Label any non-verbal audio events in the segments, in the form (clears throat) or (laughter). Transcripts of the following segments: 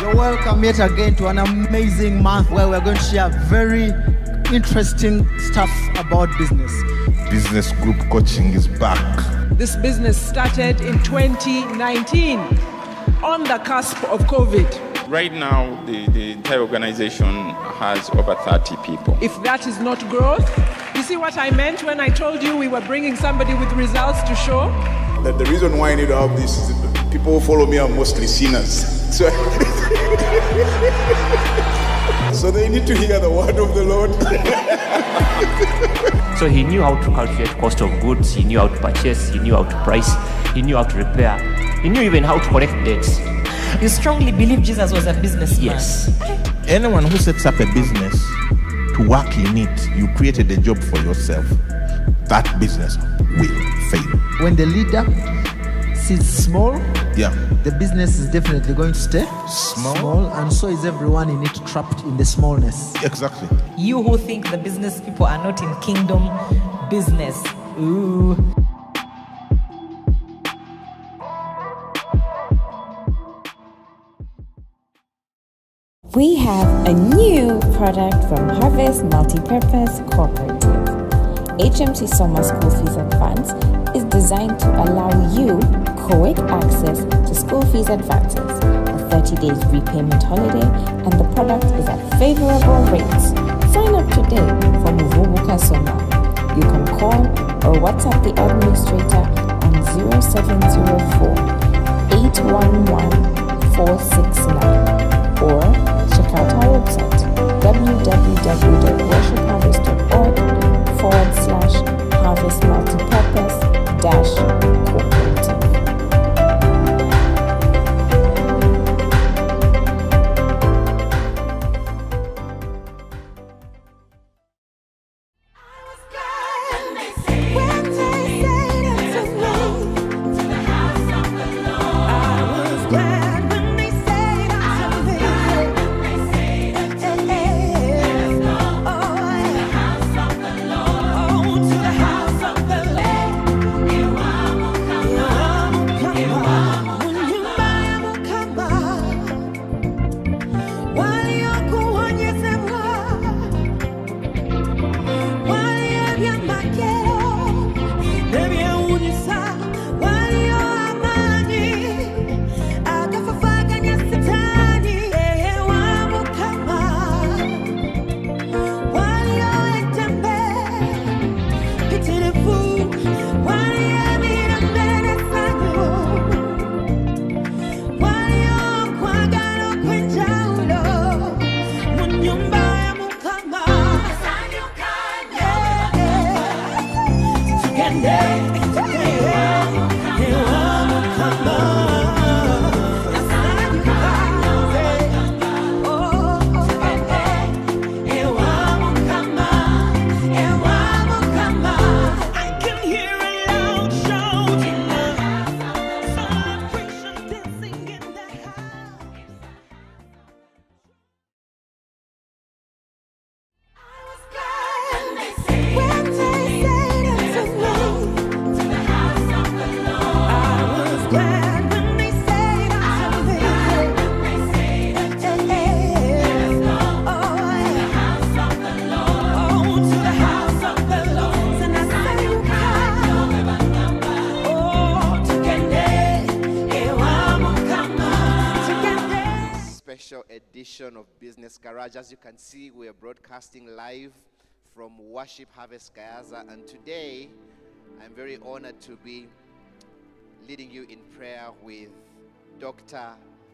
You're welcome yet again to an amazing month where we're going to share very interesting stuff about business. Business group coaching is back. This business started in 2019 on the cusp of COVID. Right now, the, the entire organization has over 30 people. If that is not growth, you see what I meant when I told you we were bringing somebody with results to show? That the reason why I need to have this is that people who follow me are mostly sinners. (laughs) So, so they need to hear the word of the Lord. (laughs) So he knew how to calculate cost of goods, he knew how to purchase, he knew how to price, he knew how to repair, he knew even how to collect debts. You strongly believe Jesus was a businessman? Yes. Anyone who sets up a business to work in it, you created a job for yourself. That business will fail. When the leader sees small, Yeah. the business is definitely going to stay Small. and so is everyone in it trapped in the smallness. Exactly. You who think the business people are not in kingdom business. Ooh. We have a new product from Harvest Multipurpose Cooperative. HMC Summer School Fees Advance is designed to allow you quick access to school fees advances, a 30 days repayment holiday, and the product is at favorable rates. Sign up today for Muvubuka Soma. You can call or WhatsApp the administrator on 0704 811 469 or check out our website www.worshipharvest.org forward slash harvest multipurpose dash Garage. As you can see, we are broadcasting live from Worship Harvest Gayaza, and today I'm very honored to be leading you in prayer with Dr.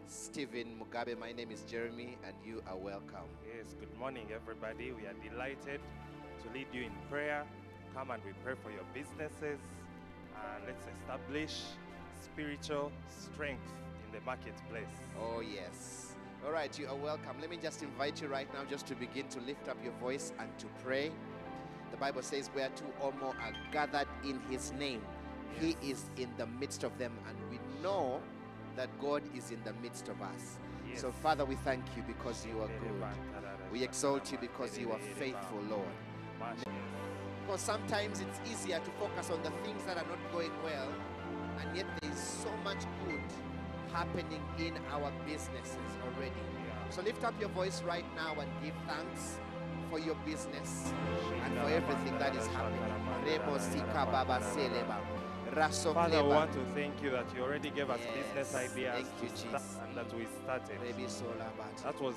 Stephen Mugabe. My name is Jeremy, and you are welcome. Yes, good morning, everybody. We are delighted to lead you in prayer. Come and we pray for your businesses. And let's establish spiritual strength in the marketplace. Oh, yes. All right, you are welcome. Let me just invite you right now just to begin to lift up your voice and to pray. The Bible says, Where two or more are gathered in his name, he is in the midst of them. And we know that God is in the midst of us. Yes. So, Father, we thank you because you are good. We exalt you because you are faithful, Lord. Because sometimes it's easier to focus on the things that are not going well, and yet there is so much good happening in our businesses already. So lift up your voice right now and give thanks for your business and for everything that is happening. Rebo sika baba seleba. Raso Father, we want to thank you that you already gave us business ideas thank you, and that we started. Rebi sola bata. That was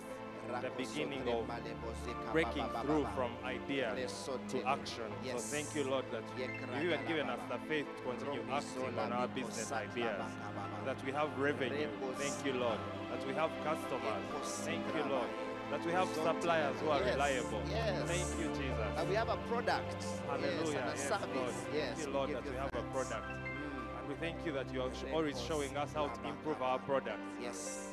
the beginning of breaking through from idea to action. So thank you, Lord, that you've given us the faith to continue acting on our business ideas. That we have revenue. Thank you, Lord. That we have customers. Thank you. Lord. That we have suppliers who are Yes, reliable. yes. Thank you, Jesus. That we have a product. Hallelujah. Yes, and a Yes, service. Lord. Yes. Thank you, Lord, that we have a product. Mm. And we thank you that you are always showing us how to improve our product. Yes.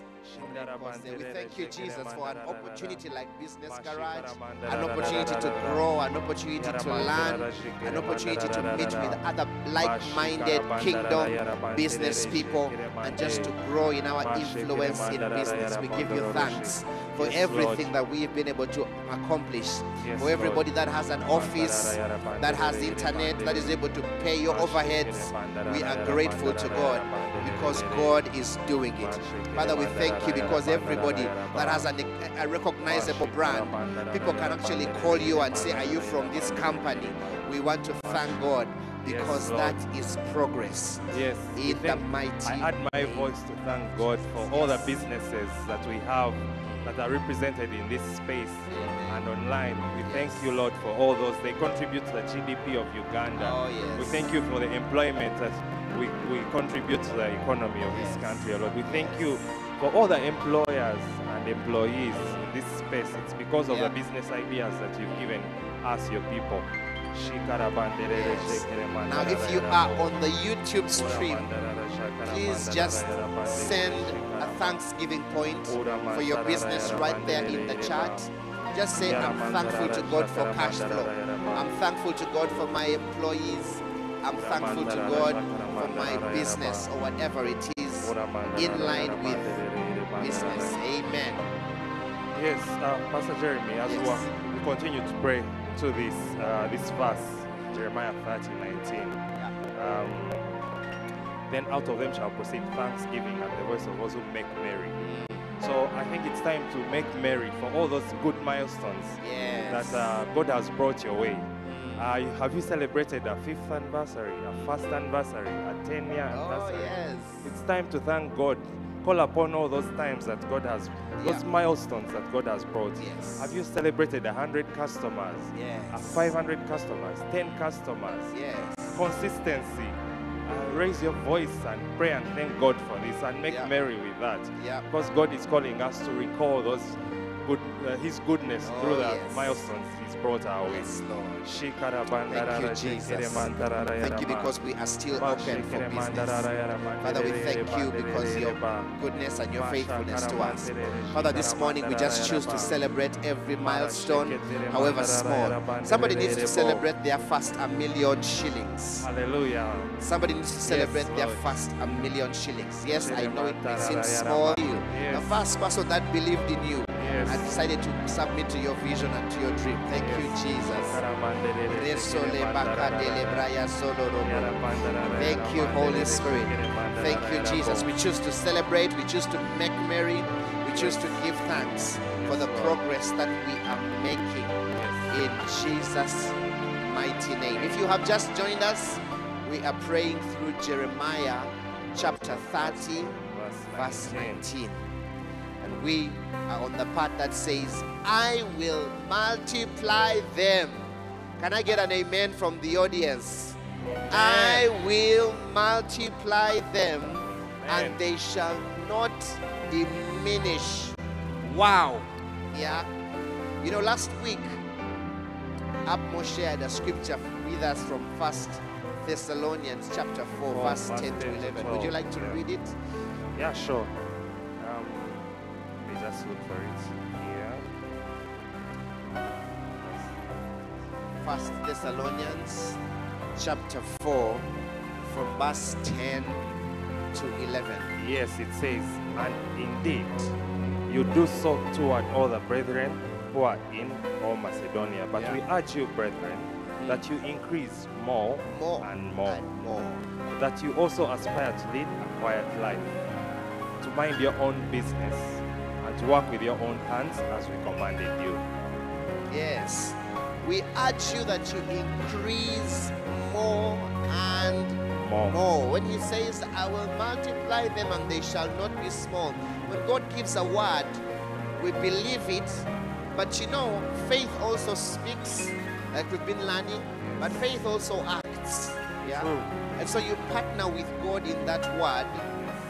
We thank you, Jesus, for an opportunity like Business Garage, an opportunity to grow, an opportunity to learn, an opportunity to meet with other like-minded kingdom mandarara yara bandere business people, and just to grow in our influence in business. We give you thanks for everything that we've been able to accomplish. For everybody that has an office, that has internet, that is able to pay your overheads, we are grateful to God because. God is doing it. Father, we thank you because everybody that has an, a recognizable brand, people can actually call you and say, Are you from this company? We want to thank God because Lord. that is progress. Yes. In the mighty I add my voice to thank God for all the businesses that we have that are represented in this space and online. We thank you, Lord, for all those. They contribute to the GDP of Uganda. Oh, yes. We thank you for the employment that we, we contribute to the economy of this country, Lord. We thank you for all the employers and employees in this space. It's because of Yeah. the business ideas that you've given us, your people. Yes. Now, if you are on the YouTube stream, please just send a Thanksgiving point for your business right there in the chat. Just say, I'm thankful to God for cash flow. I'm thankful to God for my employees. I'm thankful to God for my business or whatever it is in line with business. Amen. Yes, uh, Pastor Jeremy, as Yes. well, we continue to pray to this uh, this verse, Jeremiah 30, 19. Um, then out of them shall proceed thanksgiving and the voice of those who make merry. So I think it's time to make merry for all those good milestones Yes. that uh, God has brought your way. Uh, have you celebrated a fifth anniversary, a first anniversary, a 10 year Oh, anniversary? yes. It's time to thank God. Call upon all those times that God has, those Yeah. milestones that God has brought. Yes. Have you celebrated 100 customers, Yes. uh, 500 customers, 10 customers? Yes. Consistency. Uh, raise your voice and pray and thank God for this and make Yeah. merry with that. Yeah. Because God is calling us to recall those good, uh, His goodness Oh, through the yes. milestones He's brought our way. Yes, Lord. Thank you, Jesus. Thank you because we are still open for business. Father, we thank you because your goodness and your faithfulness to us. Father, this morning we just choose to celebrate every milestone, however small. Somebody needs to celebrate their first a million shillings. Hallelujah. Somebody needs to celebrate their first a million shillings. Yes, I know it may seem small. The first person that believed in you Yes. and decided to submit to your vision and to your dream. Thank you, Jesus. Shakara manderere Resole shekere bakadele mandarara. braya solorobo. Yara bandarara Thank you, Holy Spirit. Thank you, Jesus. We choose to celebrate, we choose to make merry, we choose to give thanks for the progress that we are making in Jesus' mighty name. If you have just joined us, we are praying through Jeremiah chapter 30, verse 19. And we are on the part that says, I will multiply them. Can I get an amen from the audience? I will multiply them and they shall not diminish. Wow. Yeah. You know, last week, Abmo shared a scripture with us from First Thessalonians chapter 4, Oh, verse verse 10 to 10 to 11. Would you like to yeah. read it? Yeah, sure. Let me look for it here. First Thessalonians chapter 4 from verse 10 to 11. Yes, it says, and indeed, you do so toward all the brethren who are in all Macedonia. But Yeah. we urge you, brethren, that you increase more, More and more, and more. that you also aspire to lead a quiet life, to mind your own business to work with your own hands as we commanded you. Yes. We urge you that you increase more and More. more. When he says, I will multiply them and they shall not be small. When God gives a word, we believe it. But you know, faith also speaks, like we've been learning, but faith also acts. Yeah? True. And so you partner with God in that word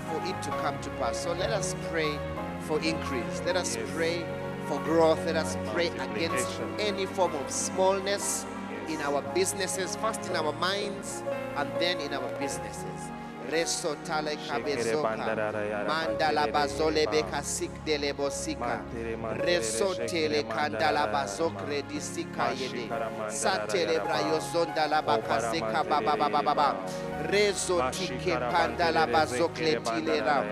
for it to come to pass. So let us pray for increase. Let us Yes. pray for growth. Let us pray against any form of smallness in our businesses, first in our minds and then in our businesses. Reso tale kabezoka, mandala bazole sik dele bosika, reso tele kandala bazokre disika yede, satele brayo zonda la baba baba baba, rezo tike bazokle tilera.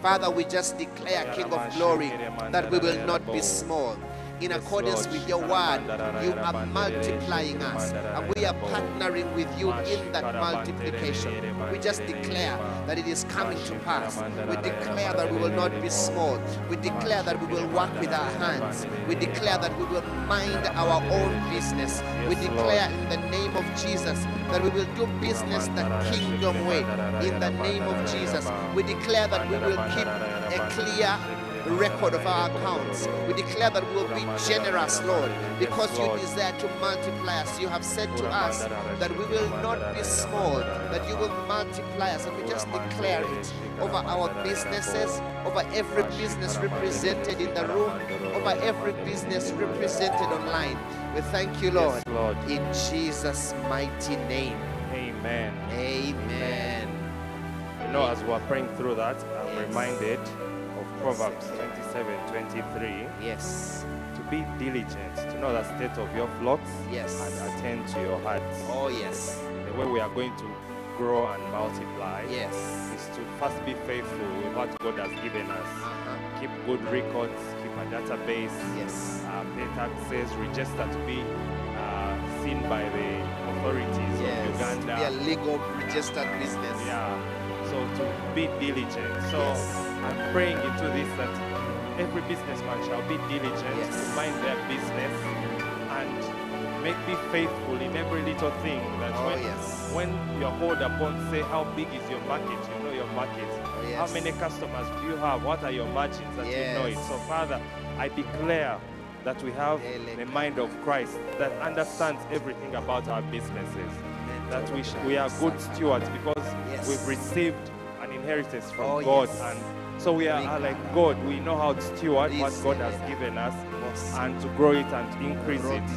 Father, we just declare, King of Glory, that we will not be small. In accordance with your word, you are multiplying us, and we are partnering with you in that multiplication. We just declare that it is coming to pass. We declare that we will not be small. We declare that we will work with our hands. We declare that we will mind our own business. We declare in the name of Jesus that we will do business the kingdom way. In the name of Jesus, we declare that we will keep a clear record of our accounts. We declare that we will be generous, Lord, because you desire to multiply us. You have said to us that we will not be small, that you will multiply us. And we just declare it over our businesses, over every business represented in the room, over every business represented online. We thank you, Lord, Yes, Lord. in Jesus' mighty name. Amen. Amen. You know, as we're praying through that, I'm Yes. reminded Proverbs 27 23 Yes. to be diligent, to know the state of your flocks Yes. and attend to your herds. Oh, yes. The way we are going to grow and multiply Yes. is to first be faithful with what God has given us. Uh-huh. Keep good records, keep a database, Yes. uh, pay taxes, register to be uh, seen by the authorities Yes. of Uganda. A legal registered business. Yeah. So to be diligent. So Yes. I'm praying into this that every businessman shall be diligent Yes. to mind their business and make be faithful in every little thing. That Oh, when, yes. when you're called upon, say how big is your market? You know your market. How yes. many customers do you have? What are your margins that you know it? So Father, I declare that we have the mind of Christ that understands everything about our businesses that we, sh- we are good stewards because Yes. we've received an inheritance from Oh, God. yes. And so we are, are like God. We know how to steward what God has given us and to grow it and increase it.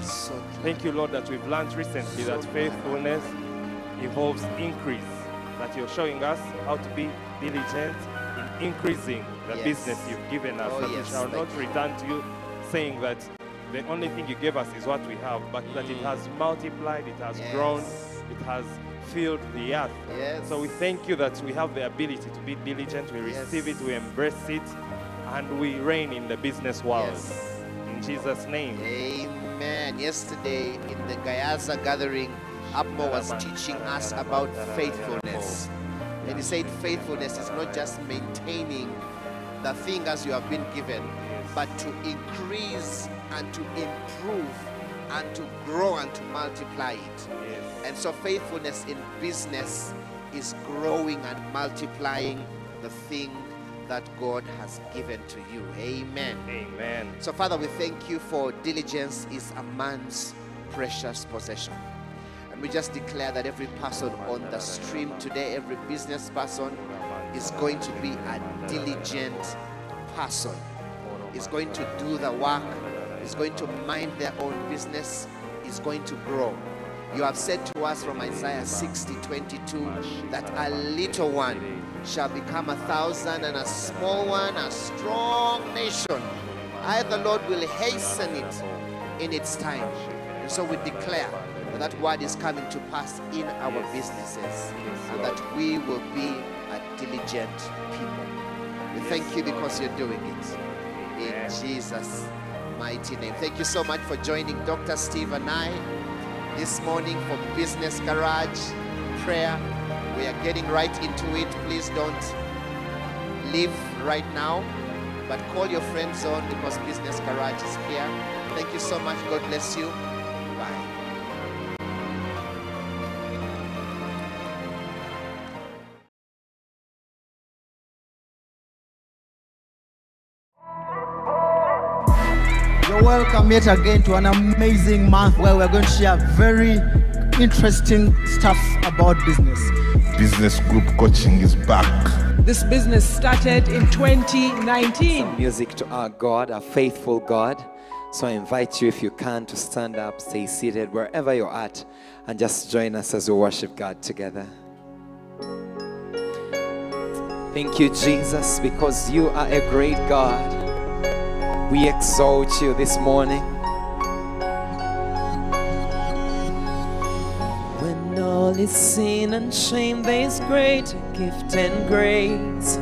Thank you, Lord, that we've learned recently that faithfulness involves increase. That you're showing us how to be diligent in increasing the Yes. business you've given us. Oh, that yes. we shall not Thank return to you saying that the only thing you gave us is what we have, but that it has multiplied, it has grown, it has filled the earth. Yes. So we thank you that we have the ability to be diligent, we Yes. receive it, we embrace it, and we reign in the business world. Yes. In Jesus' name. Amen. Yesterday in the Gayaza gathering, Apmo was teaching us about faithfulness. And he said faithfulness is not just maintaining the thing as you have been given, but to increase and to improve and to grow and to multiply it. And so faithfulness in business is growing and multiplying the thing that God has given to you. Amen. Amen. So, Father, we thank you for diligence is a man's precious possession. And we just declare that every person on the stream today, every business person, is going to be a diligent person, is going to do the work, is going to mind their own business, is going to grow. You have said to us from Isaiah 60 22 that a little one shall become a thousand and a small one a strong nation. I, the Lord, will hasten it in its time. And so we declare that that word is coming to pass in our businesses and that we will be a diligent people. We thank you because you're doing it. In Jesus' mighty name. Thank you so much for joining Dr. Steve and I this morning for Business Garage prayer. We are getting right into it. Please don't leave right now, but call your friends on because Business Garage is here. Thank you so much. God bless you. Welcome yet again to an amazing month where we're going to share very interesting stuff about business. Business group coaching is back. This business started in 2019. music to our God, our faithful God. So I invite you, if you can, to stand up, stay seated wherever you're at, and just join us as we worship God together. Thank you, Jesus, because you are a great God. We exalt you this morning. When all is sin and shame, there's great gift and grace.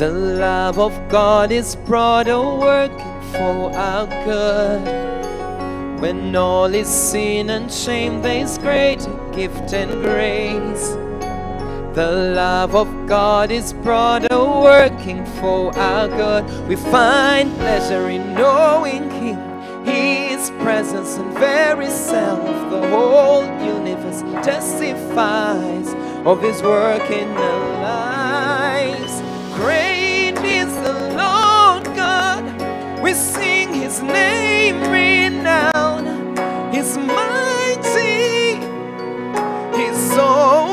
The love of God is a working for our good. When all is sin and shame, there's great gift and grace. The love of God is broader, working for our good. We find pleasure in knowing Him, His presence and very self. The whole universe testifies of His work in our lives. Great is the Lord God. We sing His name renowned. He's mighty. He's awesome.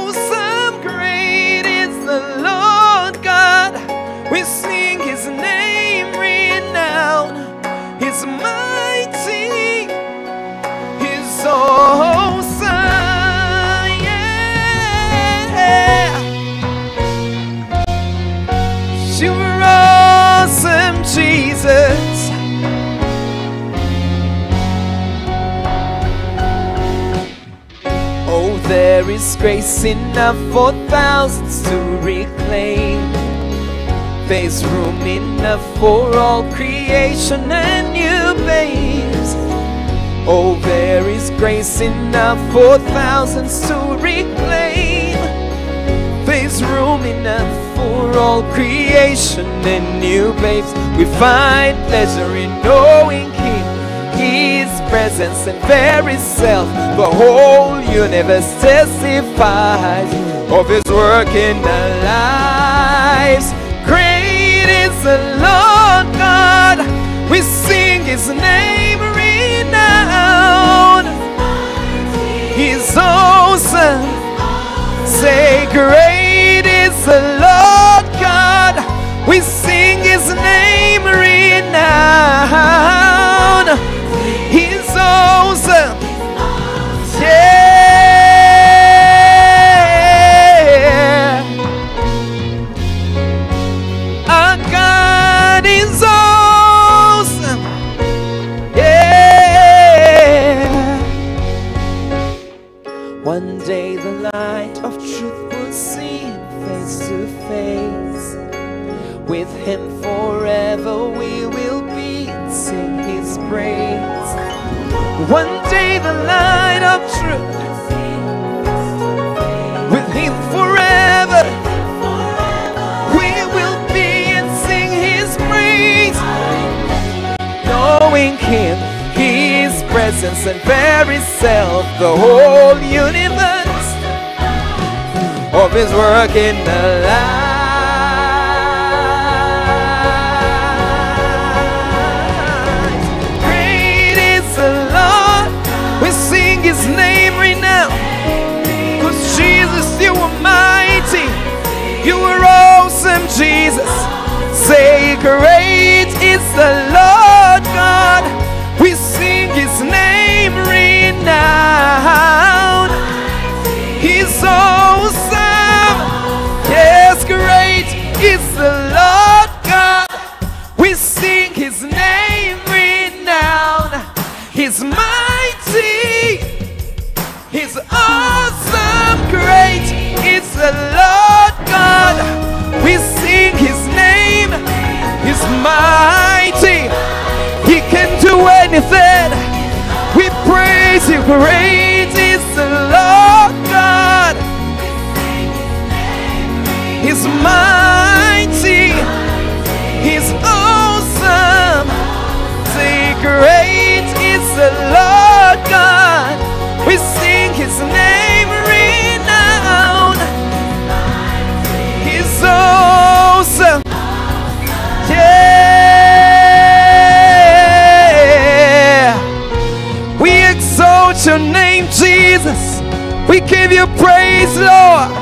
Grace enough for thousands to reclaim. There's room enough for all creation and new babes. Oh, there is grace enough for thousands to reclaim. There's room enough for all creation and new babes. We find pleasure in knowing presence and very self. The whole universe testifies of His work in our lives. Great is the Lord God. We sing His name renowned. He's awesome. Say, Great is the Lord God. We sing His name renowned. He's Knowing him, his presence and very self, the whole universe of his work in the lives. Great is the Lord, we sing his name renowned. Cause Jesus, you are mighty, you are awesome, Jesus. Say, Great is the Lord anything. We praise you. Great is the Lord God. He's mighty. He's awesome. Say, great is the Lord praise, Lord.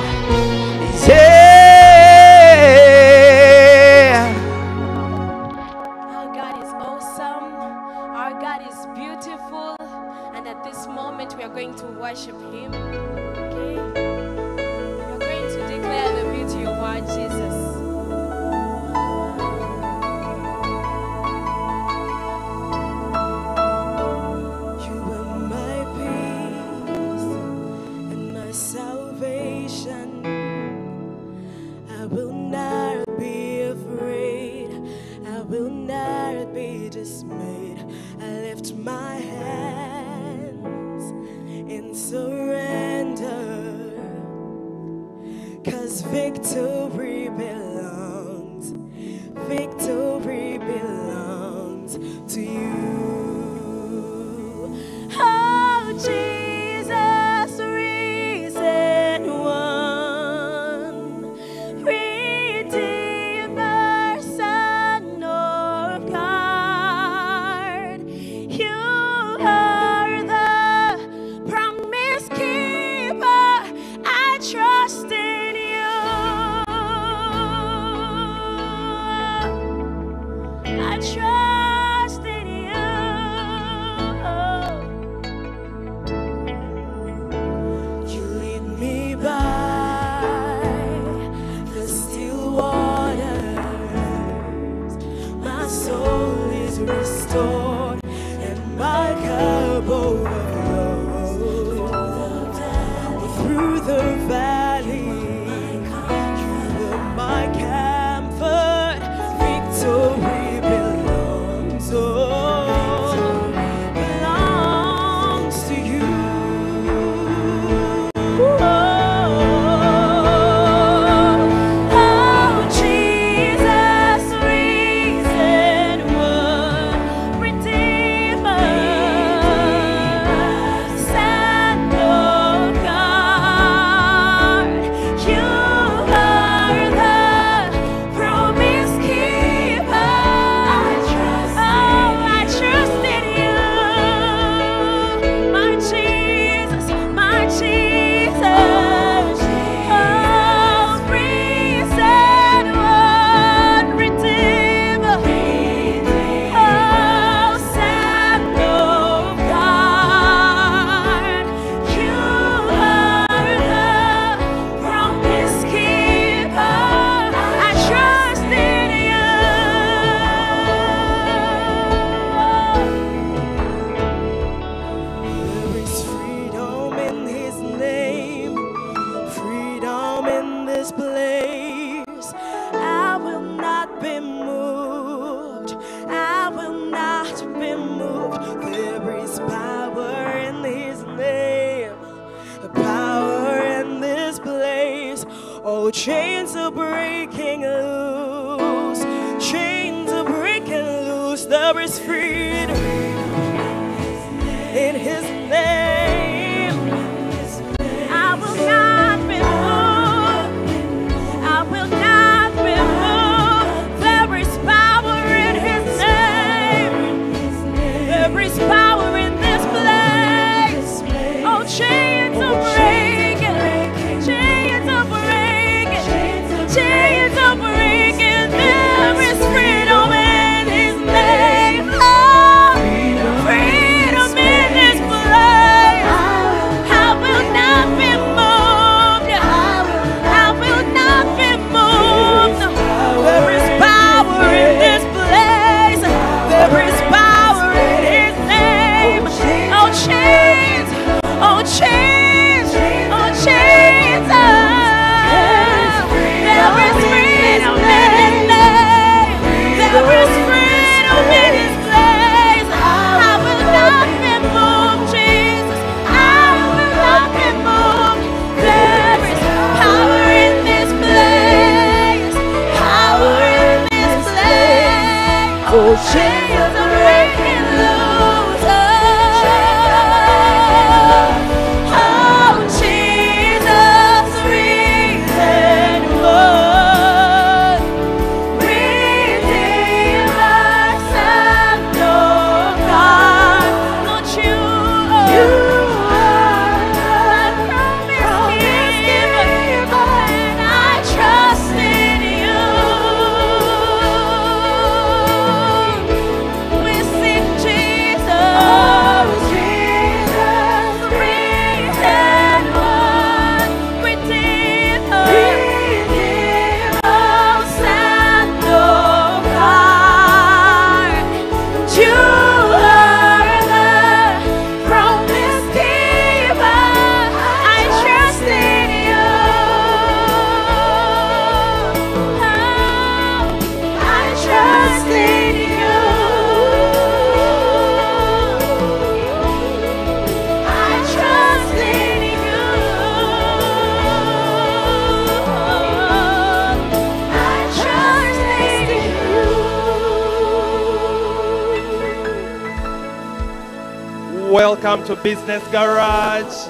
Welcome to Business Garage.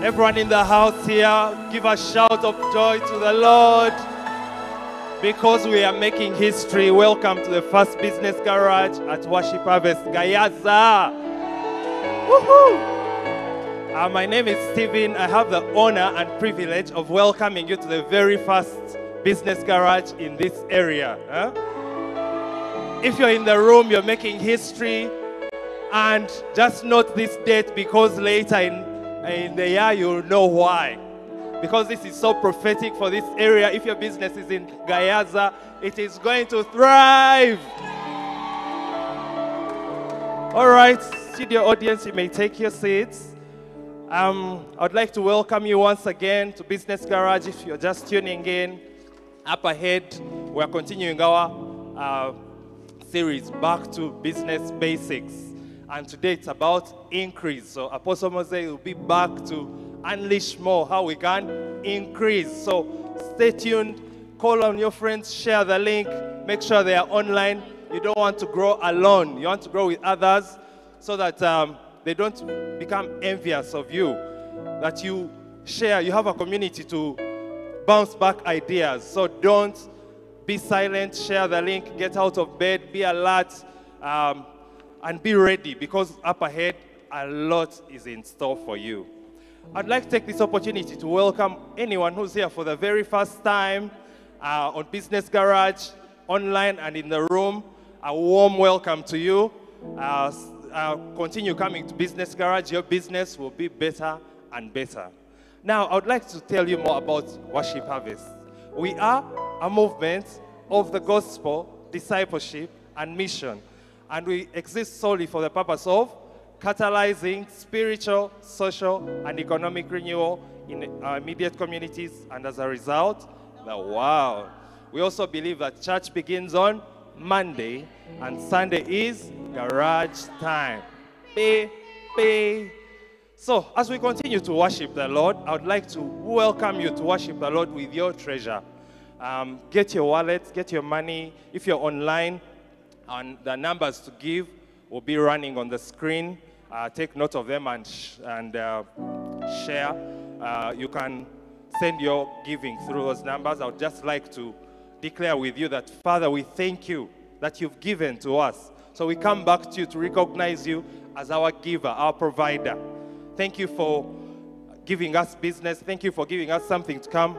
Everyone in the house here, give a shout of joy to the Lord because we are making history. Welcome to the first Business Garage at Worship Harvest Gayaza. Woohoo! Uh, my name is Stephen. I have the honor and privilege of welcoming you to the very first business garage in this area. huh? If you're in the room, you're making history. And just note this date because later in, in the year you'll know why. Because this is so prophetic for this area. If your business is in Gayaza, it is going to thrive. All right, studio audience, you may take your seats. Um, I'd like to welcome you once again to Business Garage. If you're just tuning in, up ahead, we're continuing our uh, series back to business basics. And today it's about increase. So Apostle Mose will be back to unleash more, how we can increase. So stay tuned, call on your friends, share the link, make sure they are online. You don't want to grow alone, you want to grow with others so that um, they don't become envious of you. That you share, you have a community to bounce back ideas. So don't be silent, share the link, get out of bed, be alert, um, and be ready because up ahead, a lot is in store for you. I'd like to take this opportunity to welcome anyone who's here for the very first time uh, on Business Garage, online and in the room. A warm welcome to you. Uh, uh, continue coming to Business Garage. Your business will be better and better. Now, I would like to tell you more about Worship Harvest. We are a movement of the gospel, discipleship, and mission. And we exist solely for the purpose of catalyzing spiritual, social, and economic renewal in our immediate communities, and as a result, the world. We also believe that church begins on Monday, and Sunday is garage time. Pay, pay. So, as we continue to worship the Lord, I would like to welcome you to worship the Lord with your treasure. Um, get your wallet, get your money. If you're online, and the numbers to give will be running on the screen. Uh, take note of them and, sh- and uh, share. Uh, you can send your giving through those numbers. I would just like to declare with you that, Father, we thank you that you've given to us. So we come back to you to recognize you as our giver, our provider. Thank you for giving us business. Thank you for giving us something to come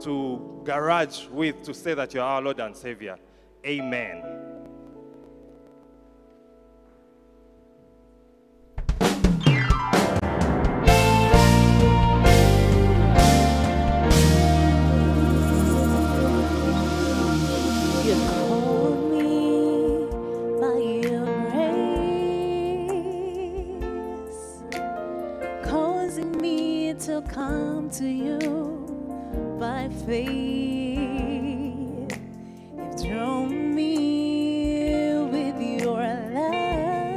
to garage with to say that you're our Lord and Savior. Amen. Come to you by faith. You've drawn me with your love.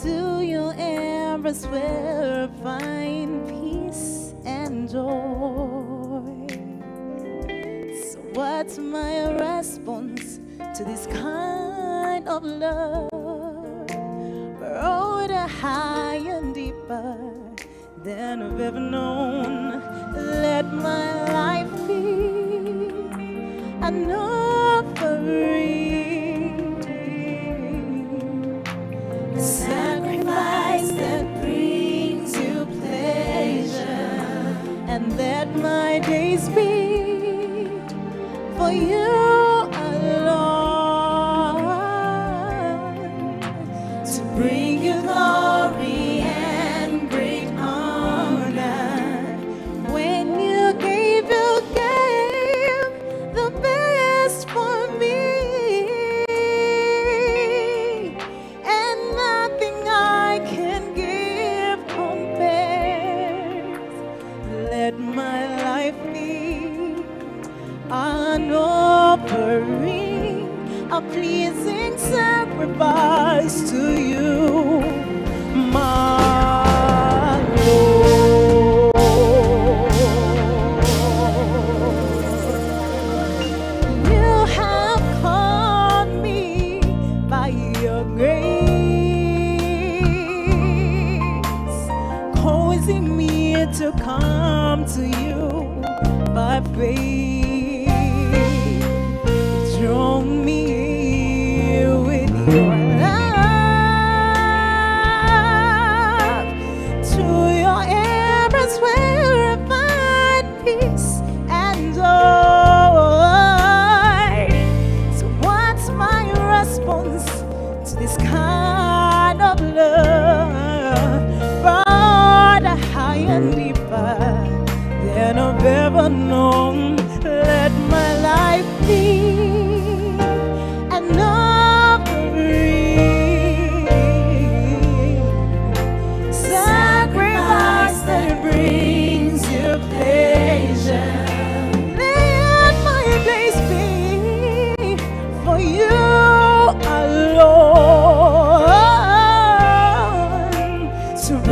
Do your embrace where find peace and joy. So what's my response to this kind of love? Than I've ever known. Let my life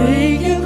to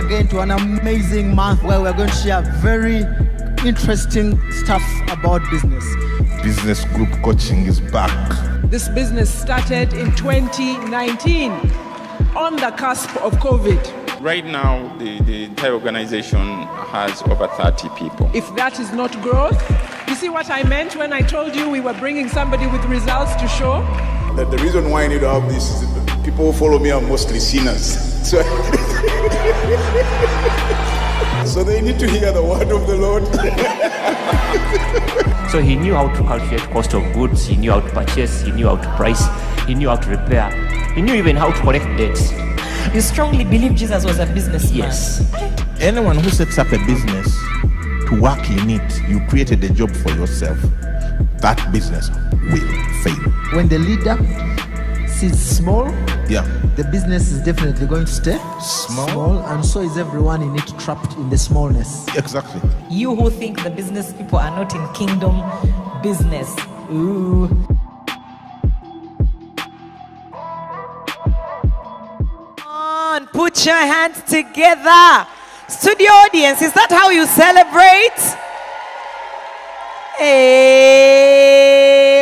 again to an amazing month where we're going to share very interesting stuff about business. Business group coaching is back. This business started in 2019 on the cusp of COVID. Right now, the, the entire organization has over 30 people. If that is not growth, you see what I meant when I told you we were bringing somebody with results to show? That the reason why I need to have this is that people who follow me are mostly sinners. (laughs) So, (laughs) so they need to hear the word of the Lord. (laughs) So he knew how to calculate cost of goods, he knew how to purchase, he knew how to price, he knew how to repair, he knew even how to collect debts. You strongly believe Jesus was a businessman? Yes. Anyone who sets up a business to work in it, you created a job for yourself. That business will fail. When the leader sees small, Yeah. the business is definitely going to stay small, and so is everyone in it trapped in the smallness. Exactly. You who think the business people are not in kingdom business. Ooh. on, put your hands together. Studio audience, is that how you celebrate? Hey,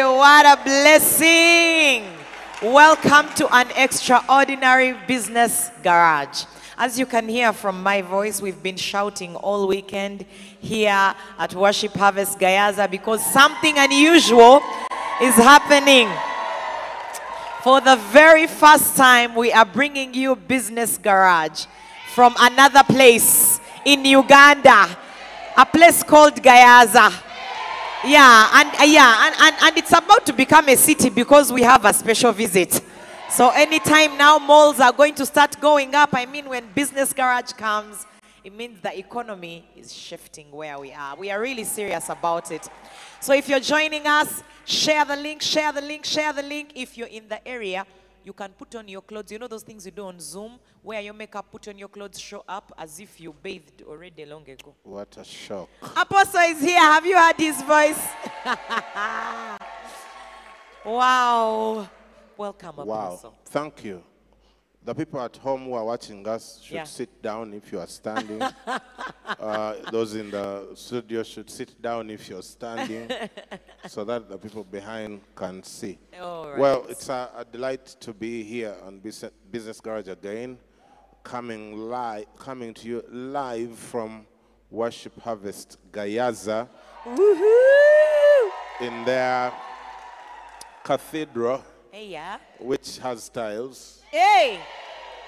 what a blessing! Welcome to an extraordinary business garage. As you can hear from my voice, we've been shouting all weekend here at Worship Harvest Gayaza because something unusual is happening. For the very first time, we are bringing you Business Garage from another place in Uganda, a place called Gayaza. Yeah, and uh, yeah, and, and, and it's about to become a city because we have a special visit. So anytime now malls are going to start going up, I mean when Business Garage comes, it means the economy is shifting where we are. We are really serious about it. So if you're joining us, share the link, share the link, share the link. If you're in the area, you can put on your clothes. You know those things you do on Zoom, wear your makeup, put on your clothes, show up as if you bathed already long ago. What a shock. Apostle is here. Have you heard his voice? (laughs) wow. Welcome, Wow. Apostle. Thank you. The people at home who are watching us should Yeah. sit down if you are standing. (laughs) uh, those in the studio should sit down if you're standing (laughs) so that the people behind can see. Right. Well, it's a, a delight to be here on Business, Business Garage again, coming live, coming to you live from Worship Harvest Gayaza Woohoo! in their cathedral, Hey, yeah. which has tiles. Hey,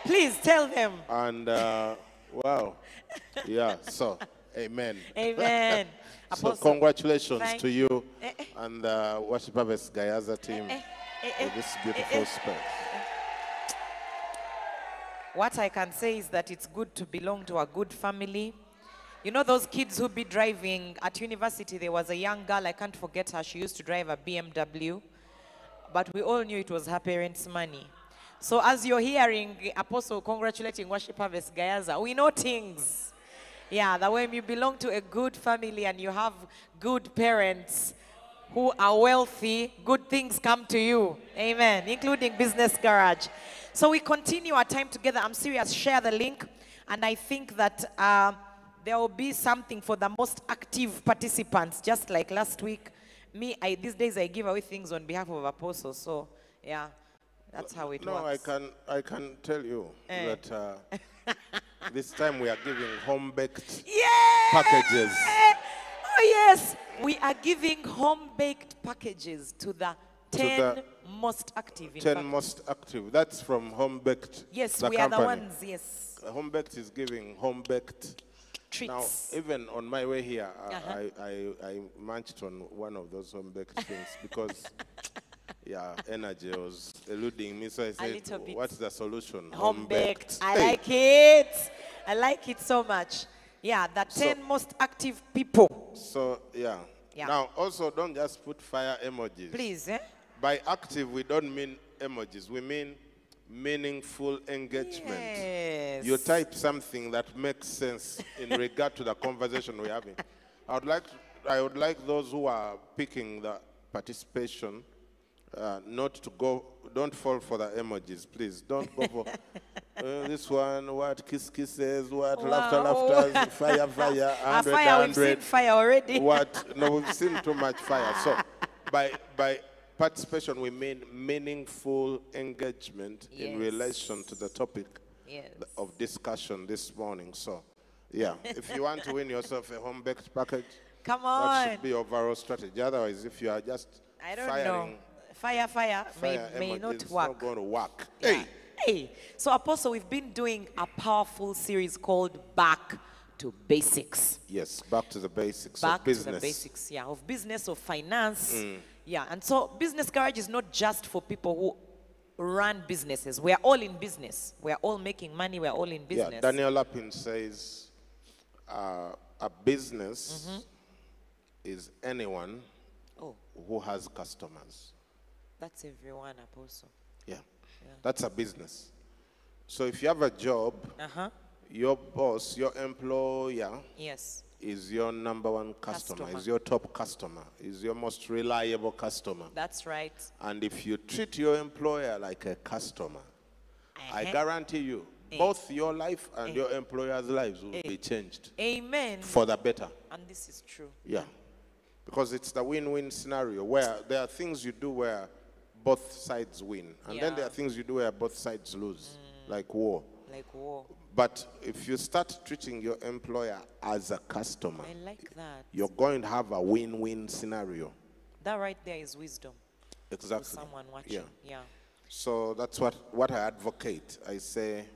please tell them. And uh, wow, (laughs) yeah. So, amen. Amen. (laughs) so, Apostle, congratulations thank- to you Eh, eh. and the Worship Harvest Gayaza team eh, eh, for this eh, beautiful eh. space. What I can say is that it's good to belong to a good family. You know those kids who be driving at university, there was a young girl, I can't forget her, she used to drive a BMW, but we all knew it was her parents' money. So as you're hearing Apostle congratulating Worship Harvest Gayaza, we know things. Yeah, that when you belong to a good family and you have good parents who are wealthy, good things come to you. Amen. Including Business Garage. So we continue our time together. I'm serious. Share the link. And I think that uh, there will be something for the most active participants, just like last week. Me, I, these days I give away things on behalf of apostles. So, yeah, that's how it works. No, I can, I can tell you Eh. that uh, (laughs) this time we are giving home baked Yeah! packages. Oh, yes. We are giving home baked packages to the To 10 the most active. In 10 fact. most active. That's from Home Baked. Yes, we are the ones, yes. Uh, Home Baked is giving Home Baked. Treats. Now, even on my way here, I, Uh-huh. I, I, I munched on one of those Home Baked (laughs) things because, yeah, energy was eluding me. So I said, what's the solution? Home baked. I Hey. like it. I like it so much. Yeah, the 10 most active people. So, yeah. Yeah. Now, also, don't just put fire emojis. Please, eh? By active, we don't mean emojis. We mean meaningful engagement. Yes. You type something that makes sense in regard to the conversation we're having. I would like, I would like those who are picking the participation uh, not to go, don't fall for the emojis, please. Don't go for Uh, (laughs) this one, what kiss kisses, what Wow. laughter laughters, fire fire, (laughs) Ah, hundred fire, we've seen fire already. What? No, we've seen (laughs) too much fire. So, by by participation, we mean meaningful engagement in relation to the topic Yes. of discussion this morning. So, yeah, if you want to win yourself a home baked package, Come on, that should be your overall strategy. Otherwise, if you are just I don't firing, know. Fire, fire, fire may, may not it's work. not going to work. Yeah. Hey, so Apostle, we've been doing a powerful series called Back to Basics. Yes, back to the basics Back of business. to the basics, yeah, of business, of finance. Mm. Yeah, and so Business Garage is not just for people who run businesses. We are all in business. We are all making money. We are all in business. Yeah, Daniel Lapin says uh, a business Mhm. is anyone Oh. who has customers. That's everyone, Apostle. Yeah. That's a business. So if you have a job, Uh-huh. Your boss, your employer Yes. is your number one customer, Customer. is your top customer, is your most reliable customer. That's right. And if you treat your employer like a customer, I Uh-huh. guarantee you, Eh. both your life and Eh. your employer's lives will be changed Amen. for the better. And this is true. Yeah. Because it's the win win scenario where there are things you do where both sides win. And then there are things you do where both sides lose, like war. Like war. But if you start treating your employer as a customer, I like that. you're going to have a win win scenario. That right there is wisdom. Exactly. For someone watching. Yeah. yeah. So that's what, what I advocate. I say,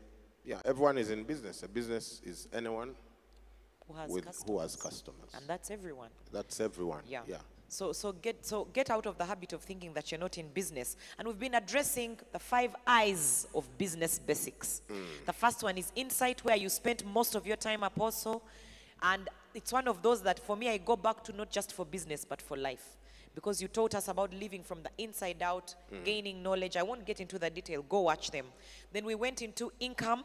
yeah, everyone is in business. A business is anyone Who has with, customers. who has customers. And that's everyone. That's everyone. Yeah. yeah. So, so get so get out of the habit of thinking that you're not in business. And we've been addressing the five eyes of business basics. The first one is insight, where you spent most of your time, apostle, and it's one of those that for me I go back to not just for business but for life. Because you taught us about living from the inside out, Mm. gaining knowledge. I won't get into the detail. Go watch them. Then we went into income.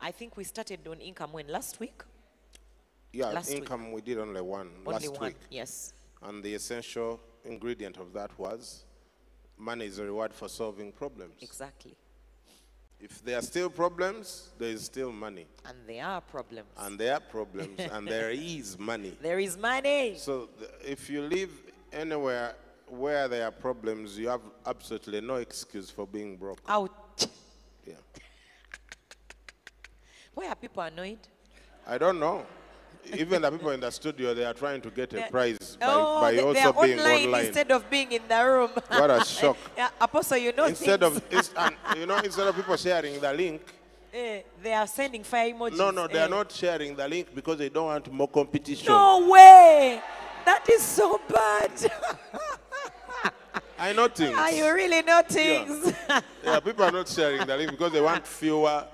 I think we started on income when last week. Yeah, Last week. income we did only one Only last one, week. yes. And the essential ingredient of that was money is a reward for solving problems. Exactly. If there are still problems, there is still money. And there are problems. And there are problems, and there (laughs) is money. There is money. So if you live anywhere where there are problems, you have absolutely no excuse for being broke. Ouch. Yeah. Why are people annoyed? I don't know. Even the people in the studio, they are trying to get a prize by, oh, by they, also they are being online, online. instead of being in the room. What a (laughs) shock. yeah, Apostle, you know instead things, of and, you know instead of people sharing the link (laughs) eh, they are sending fire emojis. no no they eh. are not sharing the link because they don't want more competition No way! That is so bad. (laughs) i know things Are you really know things? yeah people are not sharing the link because they want fewer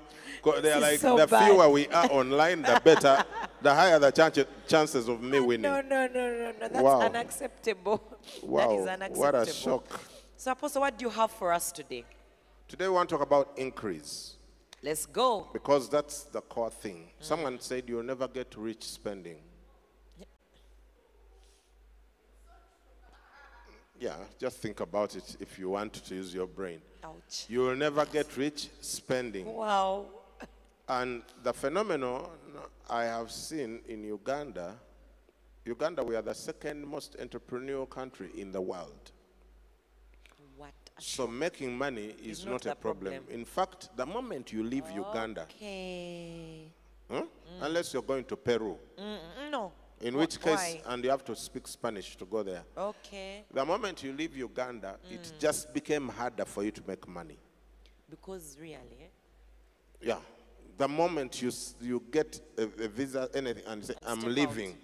they are like so the bad. fewer we are online the (laughs) better the higher the chance, chances of me winning no, no, no, no, no. That's Wow. unacceptable. (laughs) wow is unacceptable. what a shock So, Apostle, what do you have for us today? today we want to talk about increase Let's go. because that's the core thing Mm. someone said you'll never get rich spending Yeah, just think about it if you want to use your brain. Ouch. You will never get rich spending. Wow. And the phenomenon I have seen in Uganda, Uganda, we are the second most entrepreneurial country in the world. What? So making money is not, not a problem. problem. In fact, the moment you leave Uganda, Okay. huh? unless you're going to Peru, Mm, no. in Wh- which case, and you have to speak Spanish to go there. Okay. The moment you leave Uganda, it Mm. just became harder for you to make money. Because really? Yeah. The moment you you get a, a visa, anything, and say, I'm out. leaving,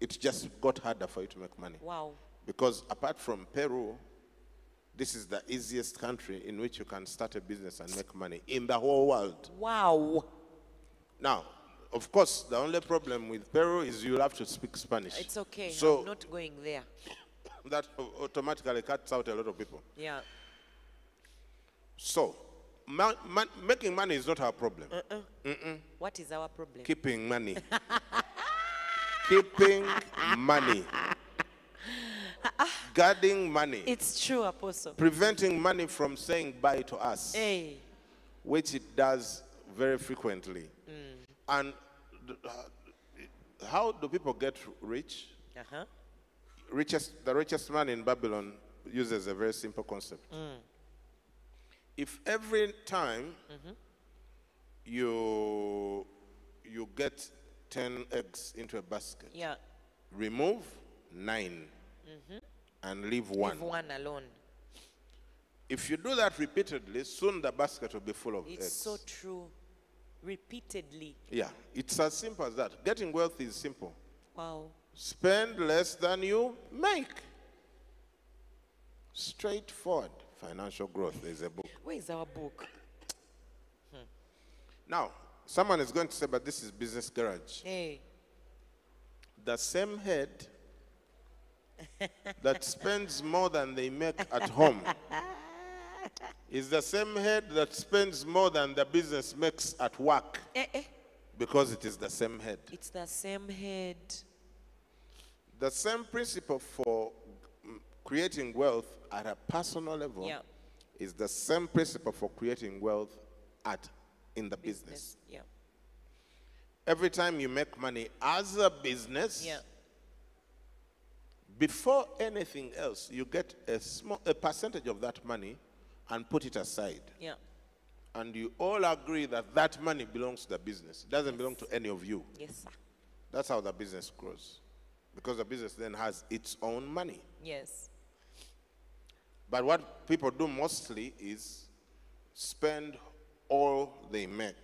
it just got harder for you to make money. Wow. Because apart from Peru, this is the easiest country in which you can start a business and make money in the whole world. Wow. Now, of course, the only problem with Peru is you'll have to speak Spanish. It's okay. So I'm not going there. (coughs) that automatically cuts out a lot of people. Yeah. So, ma- ma- making money is not our problem. Uh-uh. Mm-mm. What is our problem? Keeping money. (laughs) Keeping money. Guarding money. It's true, Apostle. Preventing money from saying bye to us. Hey. which it does very frequently. Mm. And uh, how do people get rich? Uh-huh. Richest, the richest man in Babylon uses a very simple concept. Mm. If every time Mhm. you you get 10 eggs into a basket, Yeah. remove 9 Mhm. and leave one. Leave one alone. If you do that repeatedly, soon the basket will be full of It's eggs. It's so true. Repeatedly. yeah, it's as simple as that. Getting wealth is simple. Wow. Spend less than you make. Straightforward financial growth. There's a book. Where is our book? Now, someone is going to say, but this is business garage. Hey. The same head (laughs) that spends more than they make at home (laughs) is the same head that spends more than the business makes at work Eh, eh. because it is the same head. It's the same head. The same principle for creating wealth at a personal level Yeah. Is the same principle for creating wealth at in the business. Yeah. Every time you make money as a business, Yeah. before anything else, you get a small a percentage of that money and put it aside. Yeah. And you all agree that that money belongs to the business. It doesn't belong to any of you. Yes, sir. That's how the business grows. Because the business then has its own money. Yes. But what people do mostly is spend all they make.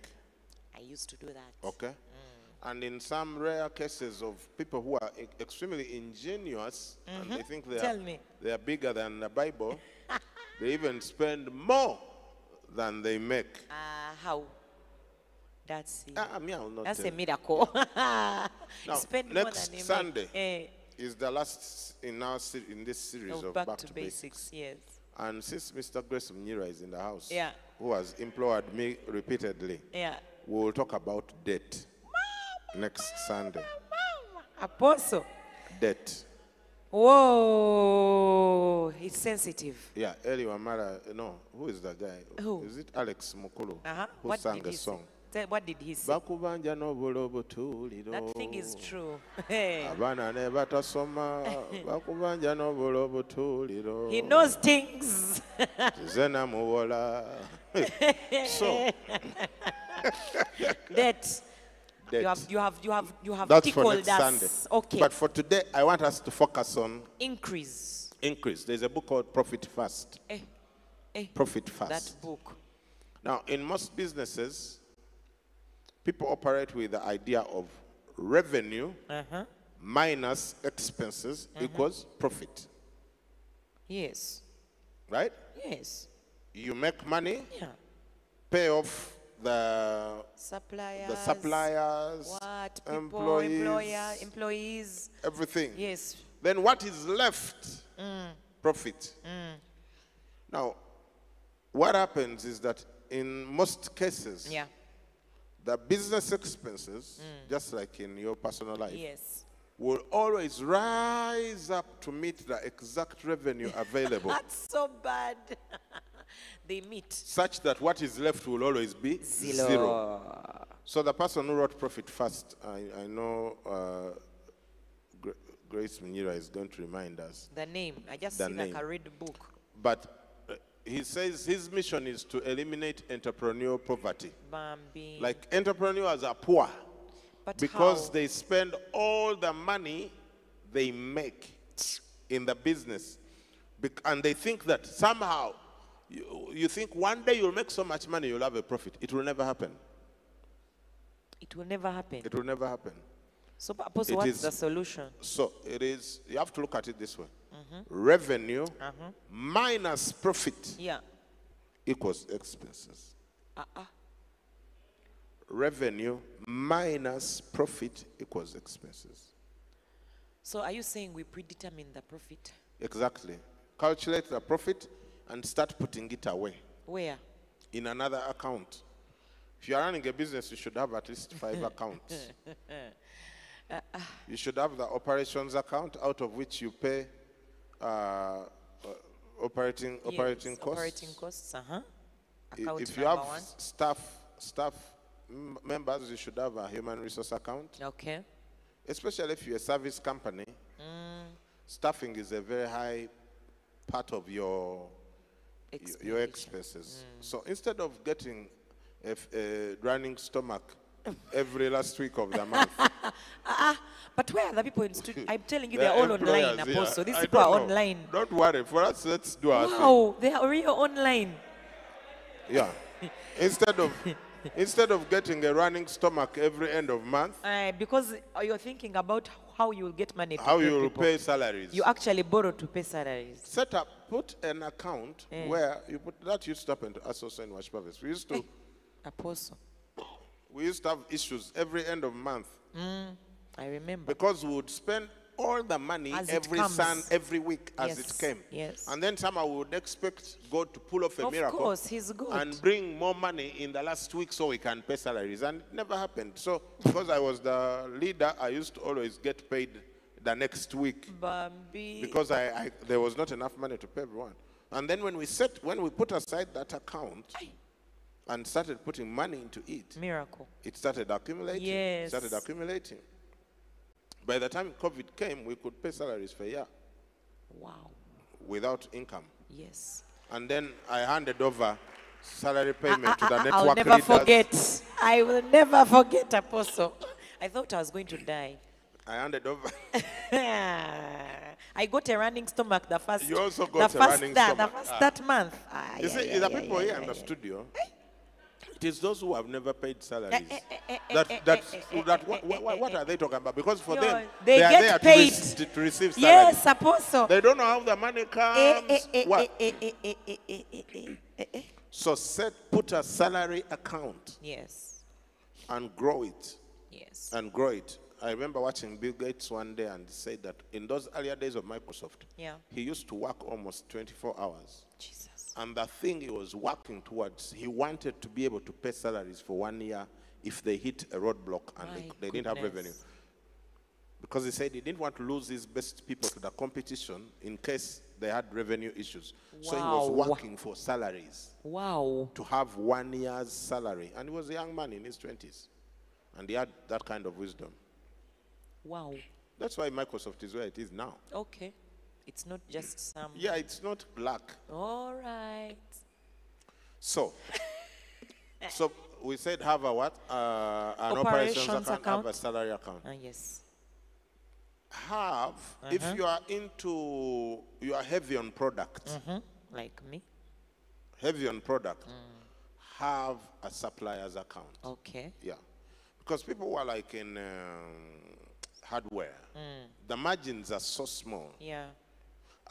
I used to do that. Okay? And in some rare cases of people who are e- extremely ingenious and they Mhm. think they Tell are, me. they are bigger than the Bible, (laughs) they even spend more than they make. Uh, how? That's it. Ah, me, I not That's tell a miracle. (laughs) Now, Spend more next than you make. Sunday Eh. Is the last in our se- in this series Oh, of back to basics, yes. And since Mr. Grace Mnyira is in the house, Yeah. who has implored me repeatedly, Yeah. we will talk about debt next Sunday. Apostle. Debt. Whoa. It's sensitive. Yeah, Eli Wamara, no, who is that guy? Who? Is it Alex Mukulu Uh-huh. who What sang did a he song? Tell- What did he say? bakubanja n'obula That thing is true. (laughs) Hey. abaana ne batasoma bakubanja n'obula obutuliro He knows things. (laughs) nze namuwola so (laughs) that you have you have you have you have that's for tickled next us. Sunday. Okay. But for today, I want us to focus on Increase. increase. There's a book called Profit first Eh, eh, Profit first That book. Now, in most businesses, people operate with the idea of revenue Uh-huh. minus expenses Mhm. equals profit. Yes. Right? Yes. You make money, Yeah. pay off the Suppliers. the suppliers, What people, employees, employer, employees. everything. Yes. Then what is left? Mm. Profit. Mm. Now, what happens is that in most cases, Yeah. The business expenses, Mm. just like in your personal life, Yes. will always rise up to meet the exact revenue (laughs) available, That's so bad. (laughs) they meet. such that what is left will always be Zero. zero. So the person who wrote Profit First, I, I know uh, Grace Mnyira is going to remind us. The name. I just The see like name. I read the book. But he says his mission is to eliminate entrepreneurial poverty. Bambi. Like entrepreneurs are poor But because how? they spend all the money they make in the business. And they think that somehow, you, you think one day you'll make so much money you'll have a profit. It will never happen. It will never happen. It will never happen. So, Apostle, what's is- the solution? So it is, you have to look at it this way. Revenue Uh-huh. minus profit Yeah. equals expenses. Uh-uh. Revenue minus profit equals expenses. So, are you saying we predetermine the profit? Exactly. Calculate the profit and start putting it away Where? in another account. If you are running a business, you should have at least five (laughs) accounts. Uh-uh. You should have the operations account out of which you pay uh, uh, operating operating Yes, costs. Operating costs. Uh huh. Account if you have one. staff staff m- members, you should have a human resource account. Okay. Especially if you're a service company, Mm. staffing is a very high part of your your expenses. Mm. So instead of getting a running stomach every last week of the month, (laughs) Ah, but where are the people in studio? I'm telling you, they're (laughs) all online, yeah. Apostle. These I people are don't know. online. Don't worry. For us, let's do our thing. Wow, they are real online. Yeah. (laughs) instead of instead of getting a running stomach every end of month, Uh, because you're thinking about how you will get money to how you will pay salaries. You actually borrow to pay salaries. set up, put an account Eh. where you put that used to happen to us also in Worship. We used to Apostle. We used to have issues every end of month Mm, I remember. because we would spend all the money As every sun every week as Yes, it came. yes. And then somehow we would expect God to pull off a Of miracle course, he's good. and bring more money in the last week so we can pay salaries. And it never happened. So because I was the leader, I used to always get paid the next week Bambi. because I, I there was not enough money to pay everyone. And then when we set when we put aside that account and started putting money into it, Miracle. it started accumulating. Yes. Started accumulating. By the time COVID came, we could pay salaries for a year Wow. without income. Yes. And then I handed over salary payment to the I- network I'll never leaders. forget. I will never forget, Apostle. I thought I was going to die. I handed over. (laughs) I got a running stomach the first. You also the got a first running that, stomach. The first Ah. that month. Ah, You yeah, see, yeah, the yeah, people here in the studio, it is those who have never paid salaries. that that, that what, what, are they talking about? Because for them, they, they get are there paid. To, re- to receive salary. Yes, so. They don't know how the money comes. so set, put a salary account. Yes. And grow it. Yes. And grow it. I remember watching Bill Gates one day and he said that in those earlier days of Microsoft, yeah. he used to work almost 24 hours. Jesus. And the thing he was working towards, he wanted to be able to pay salaries for one year if they hit a roadblock and they, My they didn't have revenue. Because he said he didn't want to lose his best people to the competition in case they had revenue issues. So he was working for salaries Wow. to have one year's salary. And he was a young man in his 20s. And he had that kind of wisdom. Wow. That's why Microsoft is where it is now. Okay. It's not just some. Yeah, it's not black. All right. So, (laughs) so we said have a what? Uh, an operations, Operations account, have a salary account. Ah, yes. Have if Uh-huh. you are into you are heavy on product, Mhm. Like me. heavy on product, Mm. have a supplier's account. Okay. Yeah, because people who are like in um, hardware, Mm. the margins are so small. Yeah.